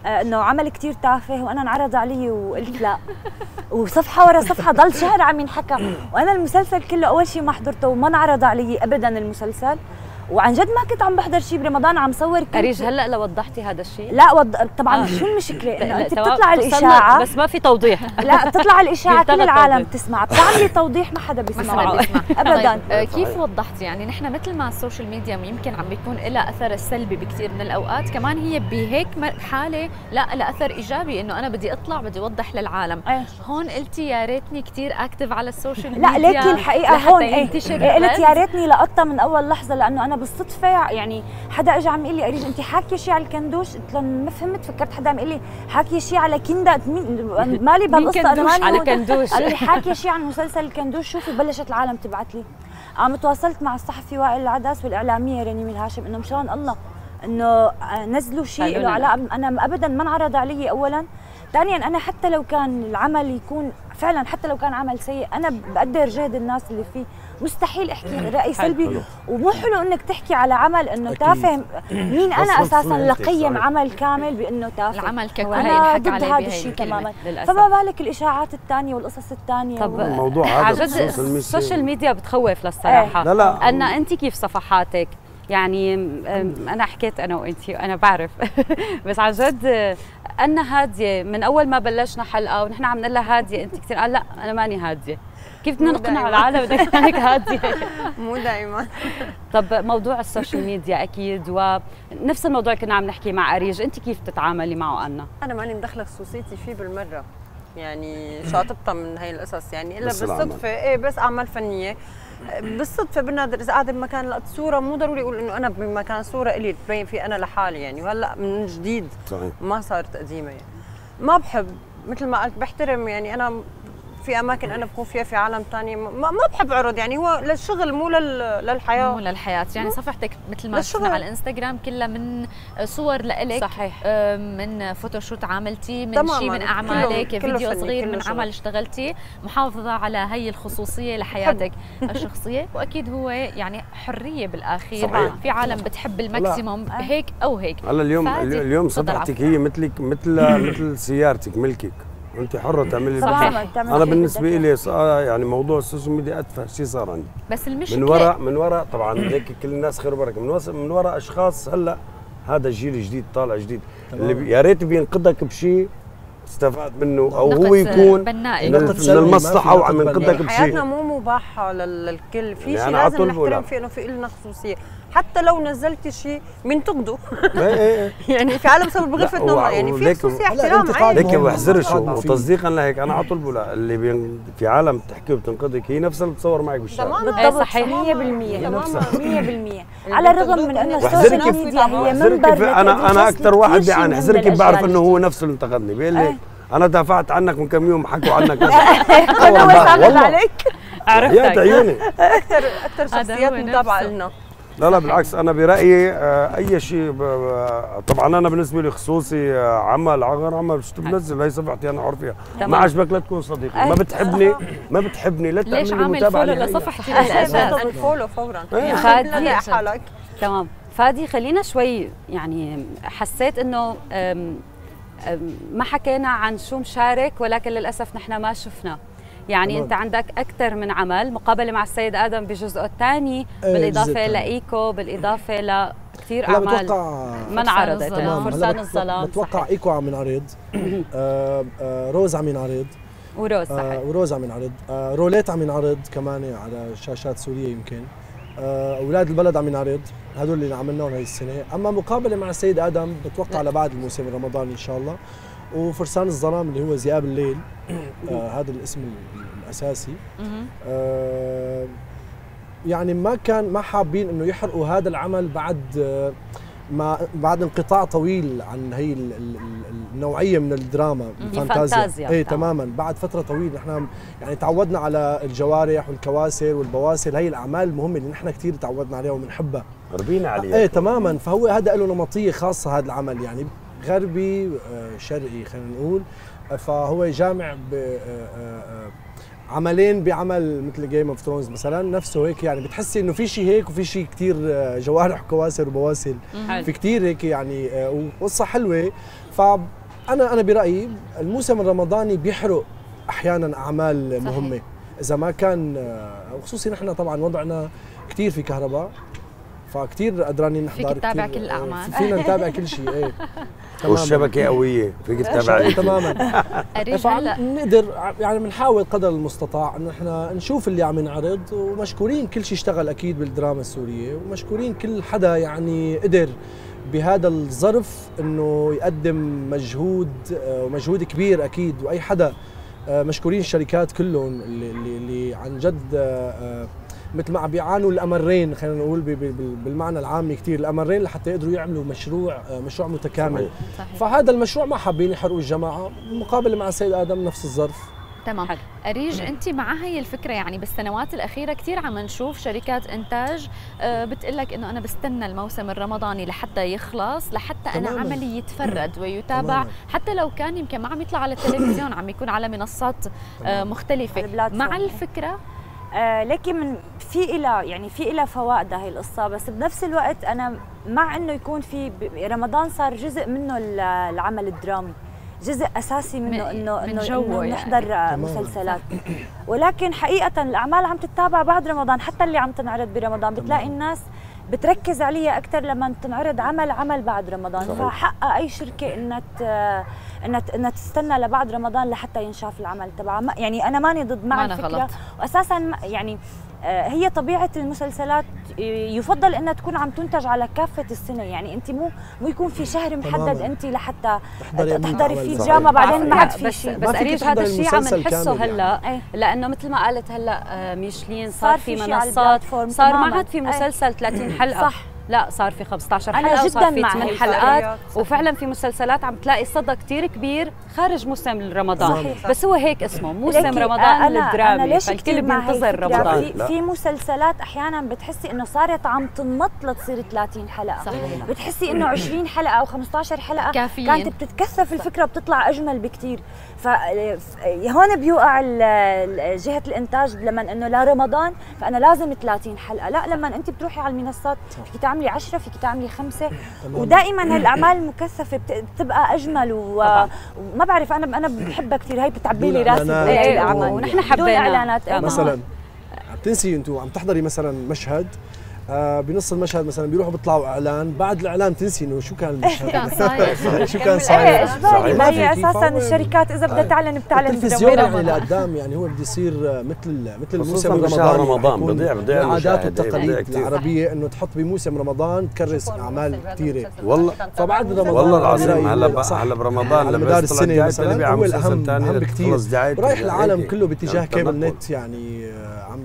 آه، إنه عمل كتير تافه وأنا انعرض علي وقلت لا. وصفحة ورا صفحة ضل شهر عم ينحكى. وأنا المسلسل كله أول شيء ما حضرته وما انعرض علي ابدا المسلسل. وعن جد ما كنت عم بحضر شيء برمضان عم صور كنت أريج هلأ لو وضحتي هذا الشيء لا وض... طبعا آه. شو المشكلة إنه أنت بتطلع الاشاعه بس ما في توضيح لا بتطلع الإشاعة كل العالم توضيح. بتسمع بتعملي توضيح ما حدا بيسمعه بيسمع. ابدا طيب آه، كيف وضحتي يعني نحن مثل ما ال social media يمكن عم بيكون لها أثر سلبي بكثير من الأوقات كمان هي بهيك حالة لا لها أثر إيجابي إنه أنا بدي أطلع بدي أوضح للعالم إيه. هون قلتي يا ريتني كثير active على السوشيال ميديا لا ليكي الحقيقة هون إيه إيه، قلت. يا ريتني لقطتها من أول لحظة لأنه أنا بالصدفة يعني حدا اجى عم يقول لي أريج انت حاكية شيء على الكندوش؟ قلت له ما فهمت فكرت حدا عم يقول لي حاكية شيء على كندا؟ مين؟ مالي بهالقصه أنا ماني على. كندوش. قالوا لي حاكية شيء عن مسلسل الكندوش؟ شوفي بلشت العالم تبعت لي. قام تواصلت مع الصحفي وائل العدس والإعلامية رنيم الهاشم انه مشان الله إنه نزلوا شيء له. علاقه أنا ابدا ما انعرض علي اولا. ثانيا أنا حتى لو كان العمل يكون فعلا حتى لو كان عمل سيء أنا بقدر جهد الناس اللي فيه مستحيل أحكي رأي سلبي ومو حلو إنك تحكي على عمل إنه. تافه مين أنا أساسا لقيم. عمل كامل بإنه تافه العمل ككل أنا ضد هذا الشيء. تماما. فما بالك الإشاعات الثانية والقصص الثانية طب. الموضوع هذا ال social media بتخوف للصراحة لا لا أنا أنت كيف صفحاتك؟ يعني أنا حكيت أنا وأنت أنا بعرف. بس عن جد أنا هادية. من أول ما بلشنا حلقة ونحن عم نقول لها هادية أنت كثير قال لا أنا ماني هادية. كيف بدنا نقنع. العالم بدك تكونك هادية؟ مو دائما طب موضوع ال social media أكيد ونفس الموضوع كنا عم نحكي مع أريج. أنت كيف تتعاملي معه أنا؟ أنا ماني مدخلة خصوصيتي فيه بالمرة. يعني شاطبتها من هاي القصص يعني إلا. بالصدفة. إيه بس أعمال فنية. بالصدفة بالنادر إذا قاعدة بمكان لقيت صورة مو ضروري أقول إنه أنا بمكان صورة إلي تبين فيه أنا لحالي يعني. وهلأ من جديد صحيح. ما صار تقديمها يعني. ما بحب مثل ما قلت بحترم يعني أنا في أماكن أنا بكون فيها في عالم ثاني ما, ما بحب اعرض يعني هو للشغل مو لل... للحياة. مو للحياة. يعني صفحتك مثل ما. شفنا على الإنستغرام كلها من صور لإلك صحيح. آه، من photoshoot عملتي من. شيء من أعمالك كله فيديو صغير من. عمل اشتغلتي. محافظة على هي الخصوصية لحياتك الشخصية. وأكيد هو يعني حرية بالآخير. صحيح. في عالم بتحب ال maximum هيك أو هيك. هلا اليوم اليوم صفحتك. هي مثلك مثل مثل سيارتك ملكك. انت حرة تعملي اللي. بتعمل أنا بالنسبة. لي صار يعني. موضوع ال social media اتفه شيء صار عندي. بس المشكلة من وراء من وراء طبعا هيك كل الناس خير وبركة. من وراء من وراء أشخاص هلأ هذا الجيل الجديد طالع جديد. اللي يا ريت بينقدك بشيء استفاد منه أو هو يكون بنائي من, المصلحة في وعم ينقدك بنائي. حياتنا بشيء مو مباحة لل- للكل. في يعني شيء لازم نحترم. فيه إنه في لنا خصوصية. حتى لو نزلتي شيء بينتقدوا إيه إيه إيه. يعني في عالم صار بغرفه نوم يعني في خصوصية احترام عادي. طبعاً في. وتصديقا لهيك أنا على طول بقول اللي بين في عالم بتحكي وبتنقدك هي نفسها اللي بتصور معك بالشارع. تماما بالضبط صحيح. 100% تماما 100% على الرغم من إنه ال social media هي منبر أنا أنا أكثر واحد يعني احذري كيف بعرف إنه هو نفسه اللي انتقدني بيقول لي. أنا دافعت عنك من كم يوم حكوا عنك. والله. عليك. يا عرفتك عيوني أكثر أكثر شخصيات متابعة. لنا. لا لا بالعكس. أنا برأيي آه، أي شيء طبعا أنا بالنسبة لي خصوصي آه، عمل عغر عمل شو بنزل هي صفحتي أنا حر فيها. تمام. ما عجبك؟ لا تكون صديقي. ما بتحبني ما بتحبني لا ليش تعمل لي عامل متابعة follow نهائية. لصفحتي لازم بالاساس تضغط فولو فورا. يعني حالك. تمام. فادي خلينا شوي يعني حسيت إنه ما حكينا عن شو مشارك ولكن للأسف نحن ما شفنا. يعني تمام. انت عندك أكثر من عمل مقابلة مع السيد آدم بجزءه الثاني إيه، بالإضافة. لإيكو بالإضافة لكثير هلا أعمال. بتوقع ما انعرضت فرسان الظلام بتوقع صحيح. إيكو عم ينعرض. آه، آه، روز عم ينعرض. وروز آه، صحيح. وروز عم ينعرض. آه، روليت عم ينعرض كمان على شاشات سورية يمكن. آه، أولاد البلد عم ينعرض هدول اللي عملناهم هاي السنة. أما مقابلة مع السيد آدم بتوقع لبعد الموسم الرمضاني إن شاء الله. وفرسان الظلام اللي هو ذئاب الليل. آه، هذا الاسم الأساسي. آه، يعني ما كان ما حابين إنه يحرقوا هذا العمل بعد آه، ما بعد انقطاع طويل عن هي ال- ال- ال- النوعية من الدراما الفانتازيا. اي تمام. تماما. بعد فترة طويلة نحن يعني تعودنا على الجوارح والكواسر والبواسل هي الأعمال المهمة اللي نحن كثير تعودنا عليها وبنحبها. ربينا عليه إيه تماما. فهو هذا له نمطية خاصة هذا العمل يعني. غربي آه، شرقي خلينا نقول. فهو جامع ب آه، آه، عملين بعمل مثل Game of Thrones مثلا. نفسه هيك يعني بتحسي إنه في شيء هيك وفي شيء كثير جوارح وكواسر وبواسل. في كثير هيك يعني وقصة حلوة. فانا أنا برأيي الموسم الرمضاني بيحرق أحيانا أعمال صحيح. مهمة. إذا ما كان وخصوصي نحن طبعا وضعنا كثير في كهرباء فكتير قدرانين نحضر فيك تتابع كل الأعمال. في- فينا نتابع كل شيء إيه. تماماً. والشبكة قوية فيك تتابع. عليه تماما. فنقدر يعني بنحاول قدر المستطاع انه إحنا نشوف اللي عم ينعرض ومشكورين كل شيء اشتغل أكيد بالدراما السورية ومشكورين كل حدا يعني قدر بهذا الظرف إنه يقدم مجهود آه، ومجهود كبير أكيد وأي حدا آه، مشكورين الشركات كلهم اللي, اللي, اللي عن جد آه، آه، مثل ما عم بيعانوا الأمرين خلينا نقول بالمعنى العامي كثير الأمرين لحتى يقدروا يعملوا مشروع آه، مشروع متكامل صحيح. صحيح فهذا المشروع ما حابين يحرقوا الجماعة مقابله مع السيد آدم نفس الظرف تمام حلو. أريج أنت مع هي الفكرة يعني بالسنوات الأخيرة كثير عم نشوف شركات إنتاج آه، بتقلك إنه أنا بستنى الموسم الرمضاني لحتى يخلص لحتى أنا تماماً. عملي يتفرد ويتابع تماماً. حتى لو كان يمكن ما عم يطلع على التلفزيون عم يكون على منصات آه، مختلفة البلاتفورم. مع الفكرة آه لكن من في إلها يعني في إلها فوائد هاي القصة. بس بنفس الوقت أنا مع إنه يكون في رمضان صار جزء منه ال- العمل الدرامي. جزء أساسي منه من- إنه من إنه يعني. نحضر آه، تماماً. مسلسلات. ولكن حقيقة الأعمال عم تتابع بعد رمضان. حتى اللي عم تنعرض برمضان بتلاقي الناس بتركز عليها أكثر لما تنعرض عمل عمل بعد رمضان صحيح. فحق أي شركة إنها ت- إنها ت- إنها تستنى لبعد رمضان لحتى ينشاف العمل تبعها يعني أنا ماني ضد مع معنا الفكرة غلط. واساسا يعني آه، هي طبيعة المسلسلات آه، يفضل إنها تكون عم تنتج على كافة السنة يعني أنت مو مو يكون في شهر محدد. أنت لحتى تحضري تحضري عمل فيه. دراما بعدين ما عاد في شيء بس اريج هذا تحضري الشيء عم نحسه كامل هلأ إيه. لأنه مثل ما قالت هلأ آه، ميشلين صار, صار في منصات صار ما. عاد في إيه. مسلسل 30 حلقة صح لا صار في 15 أنا حلقة جداً وصار في مع 8 هيك حلقات صحيح. وفعلا في مسلسلات عم تلاقي صدى كتير كبير خارج موسم رمضان صحيح. بس هو هيك اسمه موسم رمضان أنا- أنا الدرامي ليش فالكل بينتظر؟ رمضان في, لا. في مسلسلات أحيانا بتحسي إنه صارت عم تنمط لتصير 30 حلقة صحيح. بتحسي إنه 20 حلقة أو 15 حلقة كافيين. كانت بتتكثف الفكرة بتطلع أجمل بكتير فهون بيوقع جهة الإنتاج لما إنه لرمضان فأنا لازم 30 حلقة لا لما أنت بتروحي على المنصات فيك تعملي 10 فيك تعملي خمسة ودائما هالأعمال المكثفه بت- بتبقى أجمل و- وما بعرف أنا أنا بحبها كثير هي بتعبي لي راسي إيه، الاعمال ونحن حبينا. اعلانات إيه،. مثلا عم تنسي أنتم عم تحضري مثلا مشهد آه بنص المشهد مثلا بيروحوا بيطلعوا إعلان بعد الإعلان تنسي انه شو كان المشهد؟ كان صاير شو كان صاير إجباري. ما هي أساسا الشركات إذا بدها تعلن بتعلن التلفزيون يعني. لقدام يعني هو بده يصير آه، مثل مثل الموسم بشهر الرمضاني رمضان، بضيع- بضيع العادات إيه، والتقاليد. العربية إنه تحط بموسم رمضان تكرس أعمال كثيرة. والله. فبعد رمضان والله العظيم هلا. هلا برمضان لما مدار السنة مثلا اللي هو بيعمل الأهم مسلسل ثاني اهم بكثير رايح. العالم كله باتجاه يعني كيبل. نت يعني آه، عم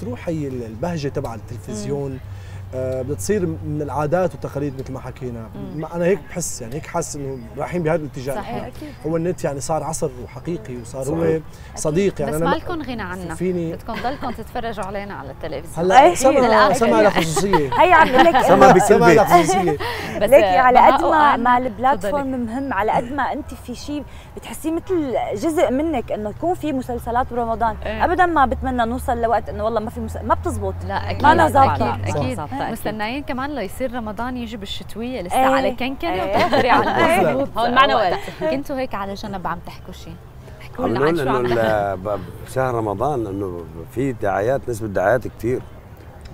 تروح هي البهجة تبع التلفزيون. آه بدها تصير من العادات والتقاليد مثل ما حكينا. ما أنا هيك بحس يعني هيك حاسس إنه رايحين بهذا الاتجاه. صحيح. الحين. هو النت يعني صار عصر حقيقي وصار صحيح. هو صديق. يعني بس ما لكم غنى عنا فيني بدكم ضلكم تتفرجوا علينا على التلفزيون. هلأ سما سما لها خصوصية. هي عم بقول لك سما سما خصوصية. بس ليكي على قد ما ما. البلاتفورم مهم على قد ما أنت في شيء بتحسيه مثل جزء منك إنه يكون في مسلسلات برمضان. إيه. ابدا ما بتمنى نوصل لوقت إنه والله ما في مسل... ما بتزبط. لا أكيد ما ظابطة. أكيد أكيد. مستنيين كمان ليصير رمضان يجي بالشتوية لسه إيه. على كنكنة إيه. وتحضري على إيه. المظبوط هون معنا وقت. كنتوا هيك على جنب عم تحكوا شيء احكوا عم لنا عن نقول شو عم انه تحكوا ال- ب- بشهر رمضان إنه في دعايات نسبة دعايات كثير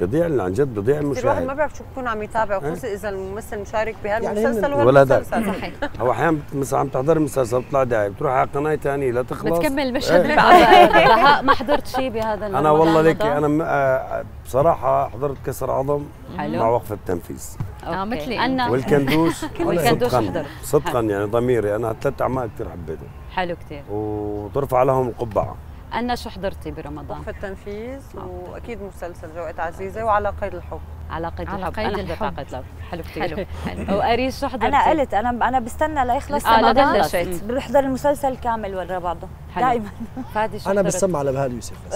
بيضيع عن جد بيضيع المشاهد. ما بيعرف شو بكون عم يتابع خصوصا إذا الممثل مشارك بهالمسلسل يعني ولا ده. وهالمسلسل صحيح. هو أحيانا مثلا عم تحضر مسلسل بيطلع دعايه بتروح على قناة ثانية لا تخلص. بتكمل إيه. المشهد اللي بعده بهاء ما حضرت شيء بهذا أنا والله رمضان؟ أنا آه، بصراحة حضرت كسر عظم حلو. مع وقف التنفيذ. آه، okay. مثلي أنا. والكندوش. والكندوش صدقا حضرت. صدقا يعني ضميري أنا ثلاث أعمال كثير حبيتهم حلو كثير وترفع لهم القبعه أنا شو حضرتي برمضان؟ في التنفيذ وأكيد مسلسل جوقة عزيزة وعلى قيد الحب. على قيد على الحب. قيد أنا الحب. على قيد الحب حلو حلو. كثير حلو. وأريج شو حضرتي؟ أنا قلت أنا أنا بستنى ليخلص آه، رمضان. لبلشت. بحضر المسلسل كامل ورا بعضه. دائما فادي شو أنا حضرت؟ بسمع لبهال يوسف بس.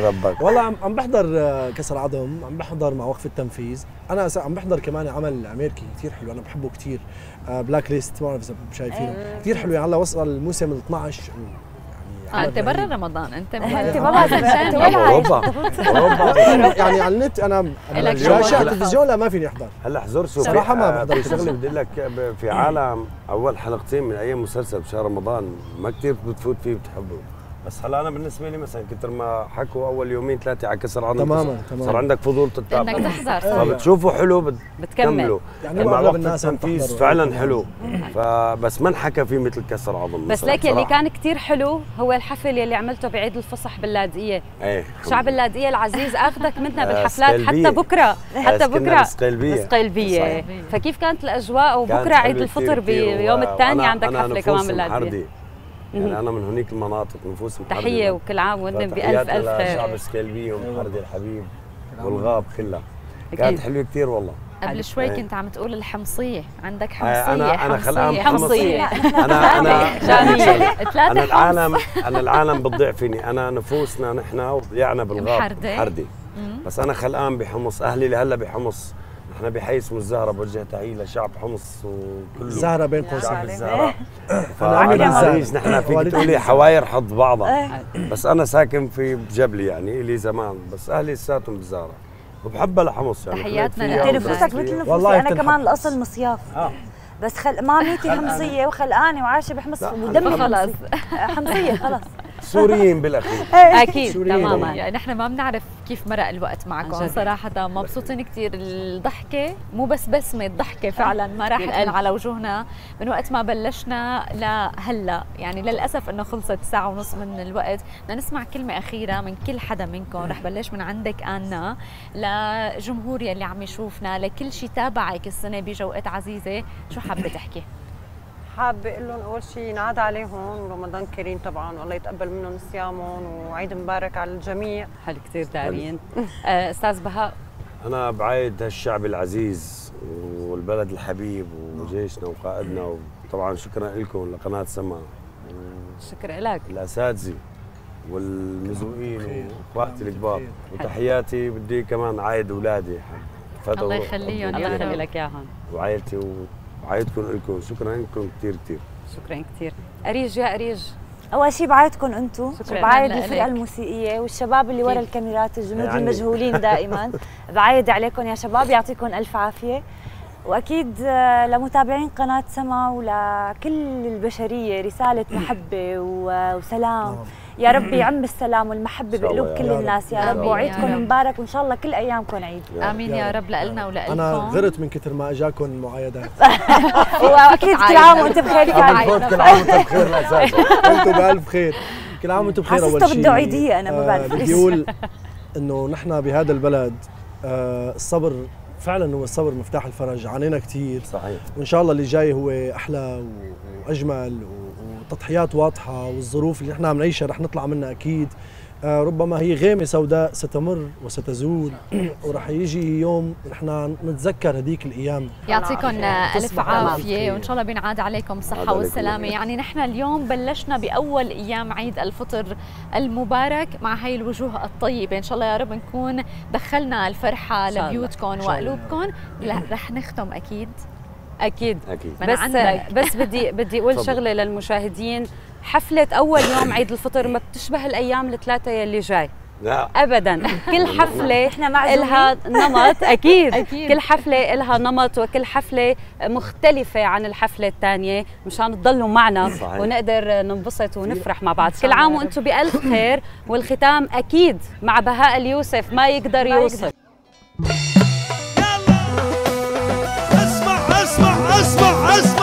ربك. والله عم عم بحضر آه، كسر عظم عم بحضر مع وقف التنفيذ. أنا أس- عم بحضر كمان عمل امريكي كثير حلو أنا بحبه كثير بلاك ليست ما بعرف إذا شايفينه. كثير حلو. يعني هلا وصل الموسم ال 12 يعني آه، أنت برا. رمضان أنت بعرف أنت طب عايش أوروبا. أوروبا. يعني على النت أنا شغل. التلفزيون لا ما فيني أحضر. هلا حضر شو صراحة في- ما آه، بحضر شغله بدي لك في عالم أول حلقتين من أي مسلسل بشهر رمضان ما كثير بتفوت فيه بتحبه. بس هلا أنا بالنسبة لي مثلا كثر ما حكوا أول يومين ثلاثة على كسر عظم تماماً، تماماً. صار عندك فضول انك تتابع تحضر صح فبتشوفوا حلو بت- بتكمل بتكملوا يعني يعني مع أغلب وقت الناس عم التنفيذ. فعلا حلو فبس ما انحكى فيه مثل كسر عظم بس ليك اللي. كان كتير حلو هو الحفل يلي عملته بعيد الفصح باللاذقيه إيه شعب اللاذقيه العزيز أخذك منا آه، بالحفلات. حتى بكرة حتى كنا بكرة. بالسقلبية صحيح. فكيف كانت الأجواء وبكرة عيد الفطر. بيوم الثاني عندك حفلة كمان باللاذقيه. يعني أنا من هنيك المناطق نفوس تحية وكل عام وأنتم بألف ألف شعب خير. اسكالبيه ومحردة الحبيب والغاب كلها. كانت حلوة كثير والله. قبل شوي إيه. كنت عم تقول الحمصية. عندك آه، حمصية. أنا- أنا خلقان حمصية. أنا أنا أنا العالم أنا العالم بتضيع فيني أنا نفوسنا نحن وضيعنا بالغاب. محردة. بس أنا خلقان بحمص. أهلي لهلأ بحمص. نحن بحي اسمه الزهره بوجه تحية لشعب حمص وكله. الزهرة. بين قوسين شعب أنا فعلى عمري العريش نحن فيك تقولي حواير حظ بعضها. إيه. بس أنا ساكن في جبلي يعني لي زمان. بس أهلي لساتهم بالزهره وبحبها لحمص يعني. تحياتنا نفوسك فيها. مثل والله نفوسي أنا. كمان الأصل مصياف. آه. بس خل... مامتي حمصية وخلقانة وعايشة بحمص ودمي. خلص حمصية خلص. سوريين بالأخير. أكيد سوريين تماما. يعني نحن ما بنعرف كيف مرق الوقت معكم. صراحة مبسوطين كثير الضحكة. مو بس بسمة الضحكة فعلا ما راحت. على وجوهنا. من وقت ما بلشنا لهلأ. يعني للأسف إنه خلصت ساعة ونص من الوقت. بدنا نسمع كلمة أخيرة من كل حدا منكم. رح بلش من عندك أنا لجمهور يلي عم يشوفنا لكل شيء تابعك السنة بجوقة عزيزة. شو حابة تحكي؟ حابه أقول لهم أول شيء ينعاد عليهم. ورمضان كريم طبعا والله يتقبل منهم صيامهم وعيد مبارك على الجميع. حلو كثير دارين آه، أستاذ بهاء. أنا بعايد هالشعب العزيز والبلد الحبيب وجيشنا وقائدنا وطبعا شكرا لكم لقناة سما. شكرا لك. الأساتذة والمزوقين وأخواتي الكبار وتحياتي بدي كمان عايد أولادي. فدوا الله يخليهم الله يخلي لك اياهم وعائلتي وعايدكم لكم شكرا لكم كثير كثير شكرا كثير أريج يا أريج. أول شيء بعايدكم أنتم. لك. الفرقة الموسيقية والشباب اللي ورا. الكاميرات الجنود يعني. المجهولين دائما. بعايد عليكم يا شباب. يعطيكم ألف عافية. وأكيد آه، لمتابعين قناة سما ولكل البشرية رسالة محبة وسلام. نعم. يا رب يعم السلام والمحبة بقلوب كل. الناس يا رب. وعيدكم. مبارك وإن شاء الله كل أيامكم عيد. آمين يا يا رب. لنا ولكم أنا غرت من كثر ما أجاكم معايدات وأكيد كل عام وانت بخير كل عام. وانت بخير أنتم بألف خير. كل عام وأنتم بخير أول شيء بده عيدية أنا، ما بعرف بدي. أقول إنه نحن بهذا البلد آه، الصبر فعلا هو الصبر مفتاح الفرج عانينا كثير صحيح. وإن شاء الله اللي جاي هو أحلى وأجمل و- وتضحيات واضحة والظروف اللي نحن عم نعيشها رح نطلع منها أكيد آه، ربما هي غيمه سوداء ستمر وستزول ورح يجي يوم نحن نتذكر هذيك الأيام يعطيكم ألف تصبح عافية خير. وإن شاء الله بينعاد عليكم والسلامة الخير. يعني نحن اليوم بلشنا بأول أيام عيد الفطر المبارك مع هاي الوجوه الطيبة إن شاء الله يا رب نكون دخلنا إن الله. لبيوتكم إن. وقلوبكم رح نختم أكيد أكيد. أكيد. بس عندك. بس بدي بدي أقول. شغلة للمشاهدين. حفلة أول يوم عيد الفطر ما بتشبه الأيام الثلاثة يلي جاي. لا. ابدا. كل حفلة إحنا إلها نمط. أكيد. أكيد. كل حفلة إلها نمط وكل حفلة مختلفة عن الحفلة الثانية مشان تضلوا معنا صحيح. ونقدر ننبسط ونفرح مع بعض. كل عام. وأنتم بألف خير. والختام أكيد مع بهاء اليوسف. ما يقدر ما اسمع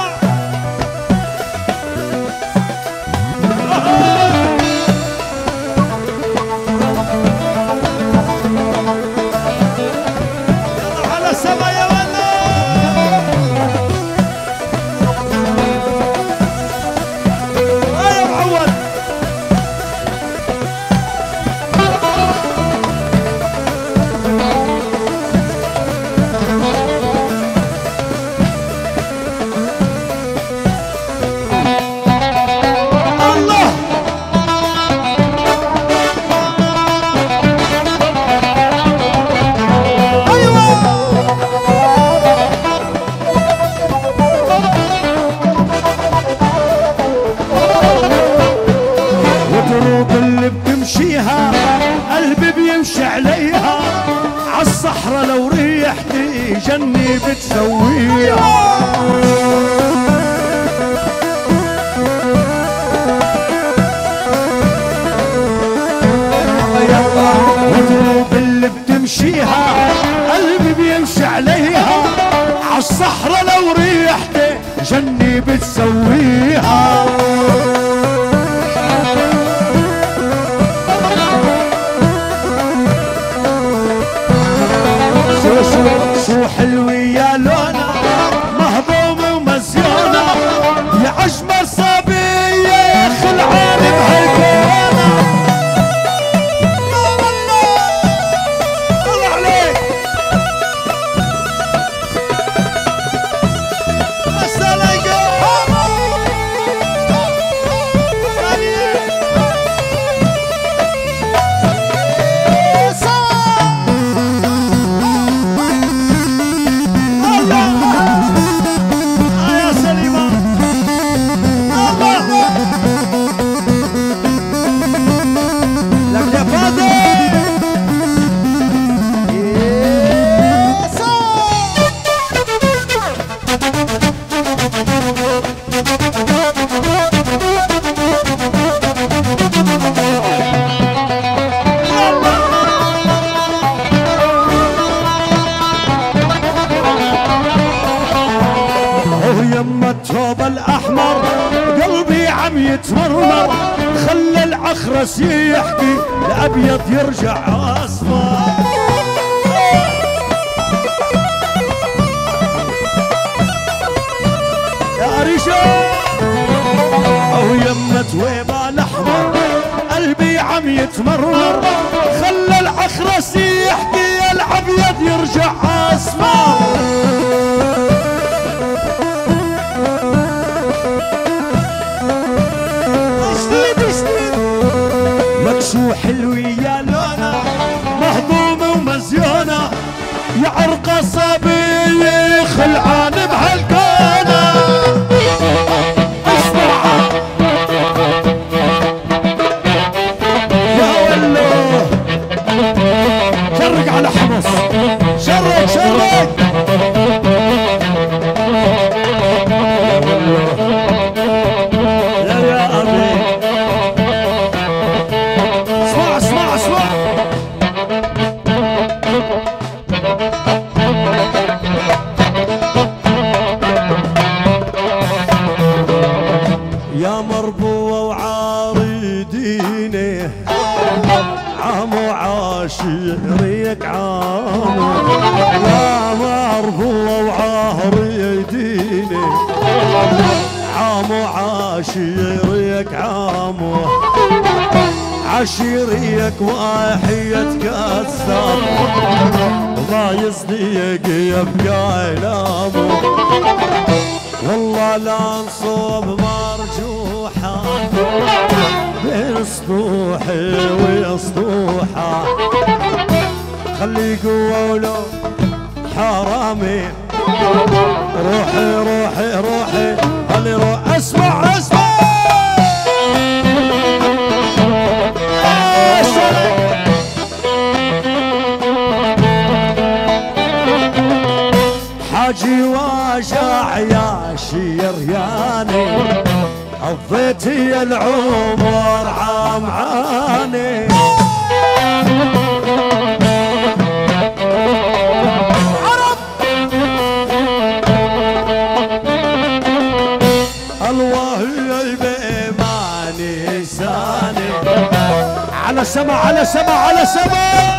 جني بتسويها. بتمشيها قلبي بيمشي عليها. عالصحراء لو ريحتي جني بتسويها. الاسطوحة خلي قولوا حرامي. روحي روحي روحي. خلي روح. اسمع اسمع. حاجي واجع يا شيرياني قضيت العمر على سبعة على سبعة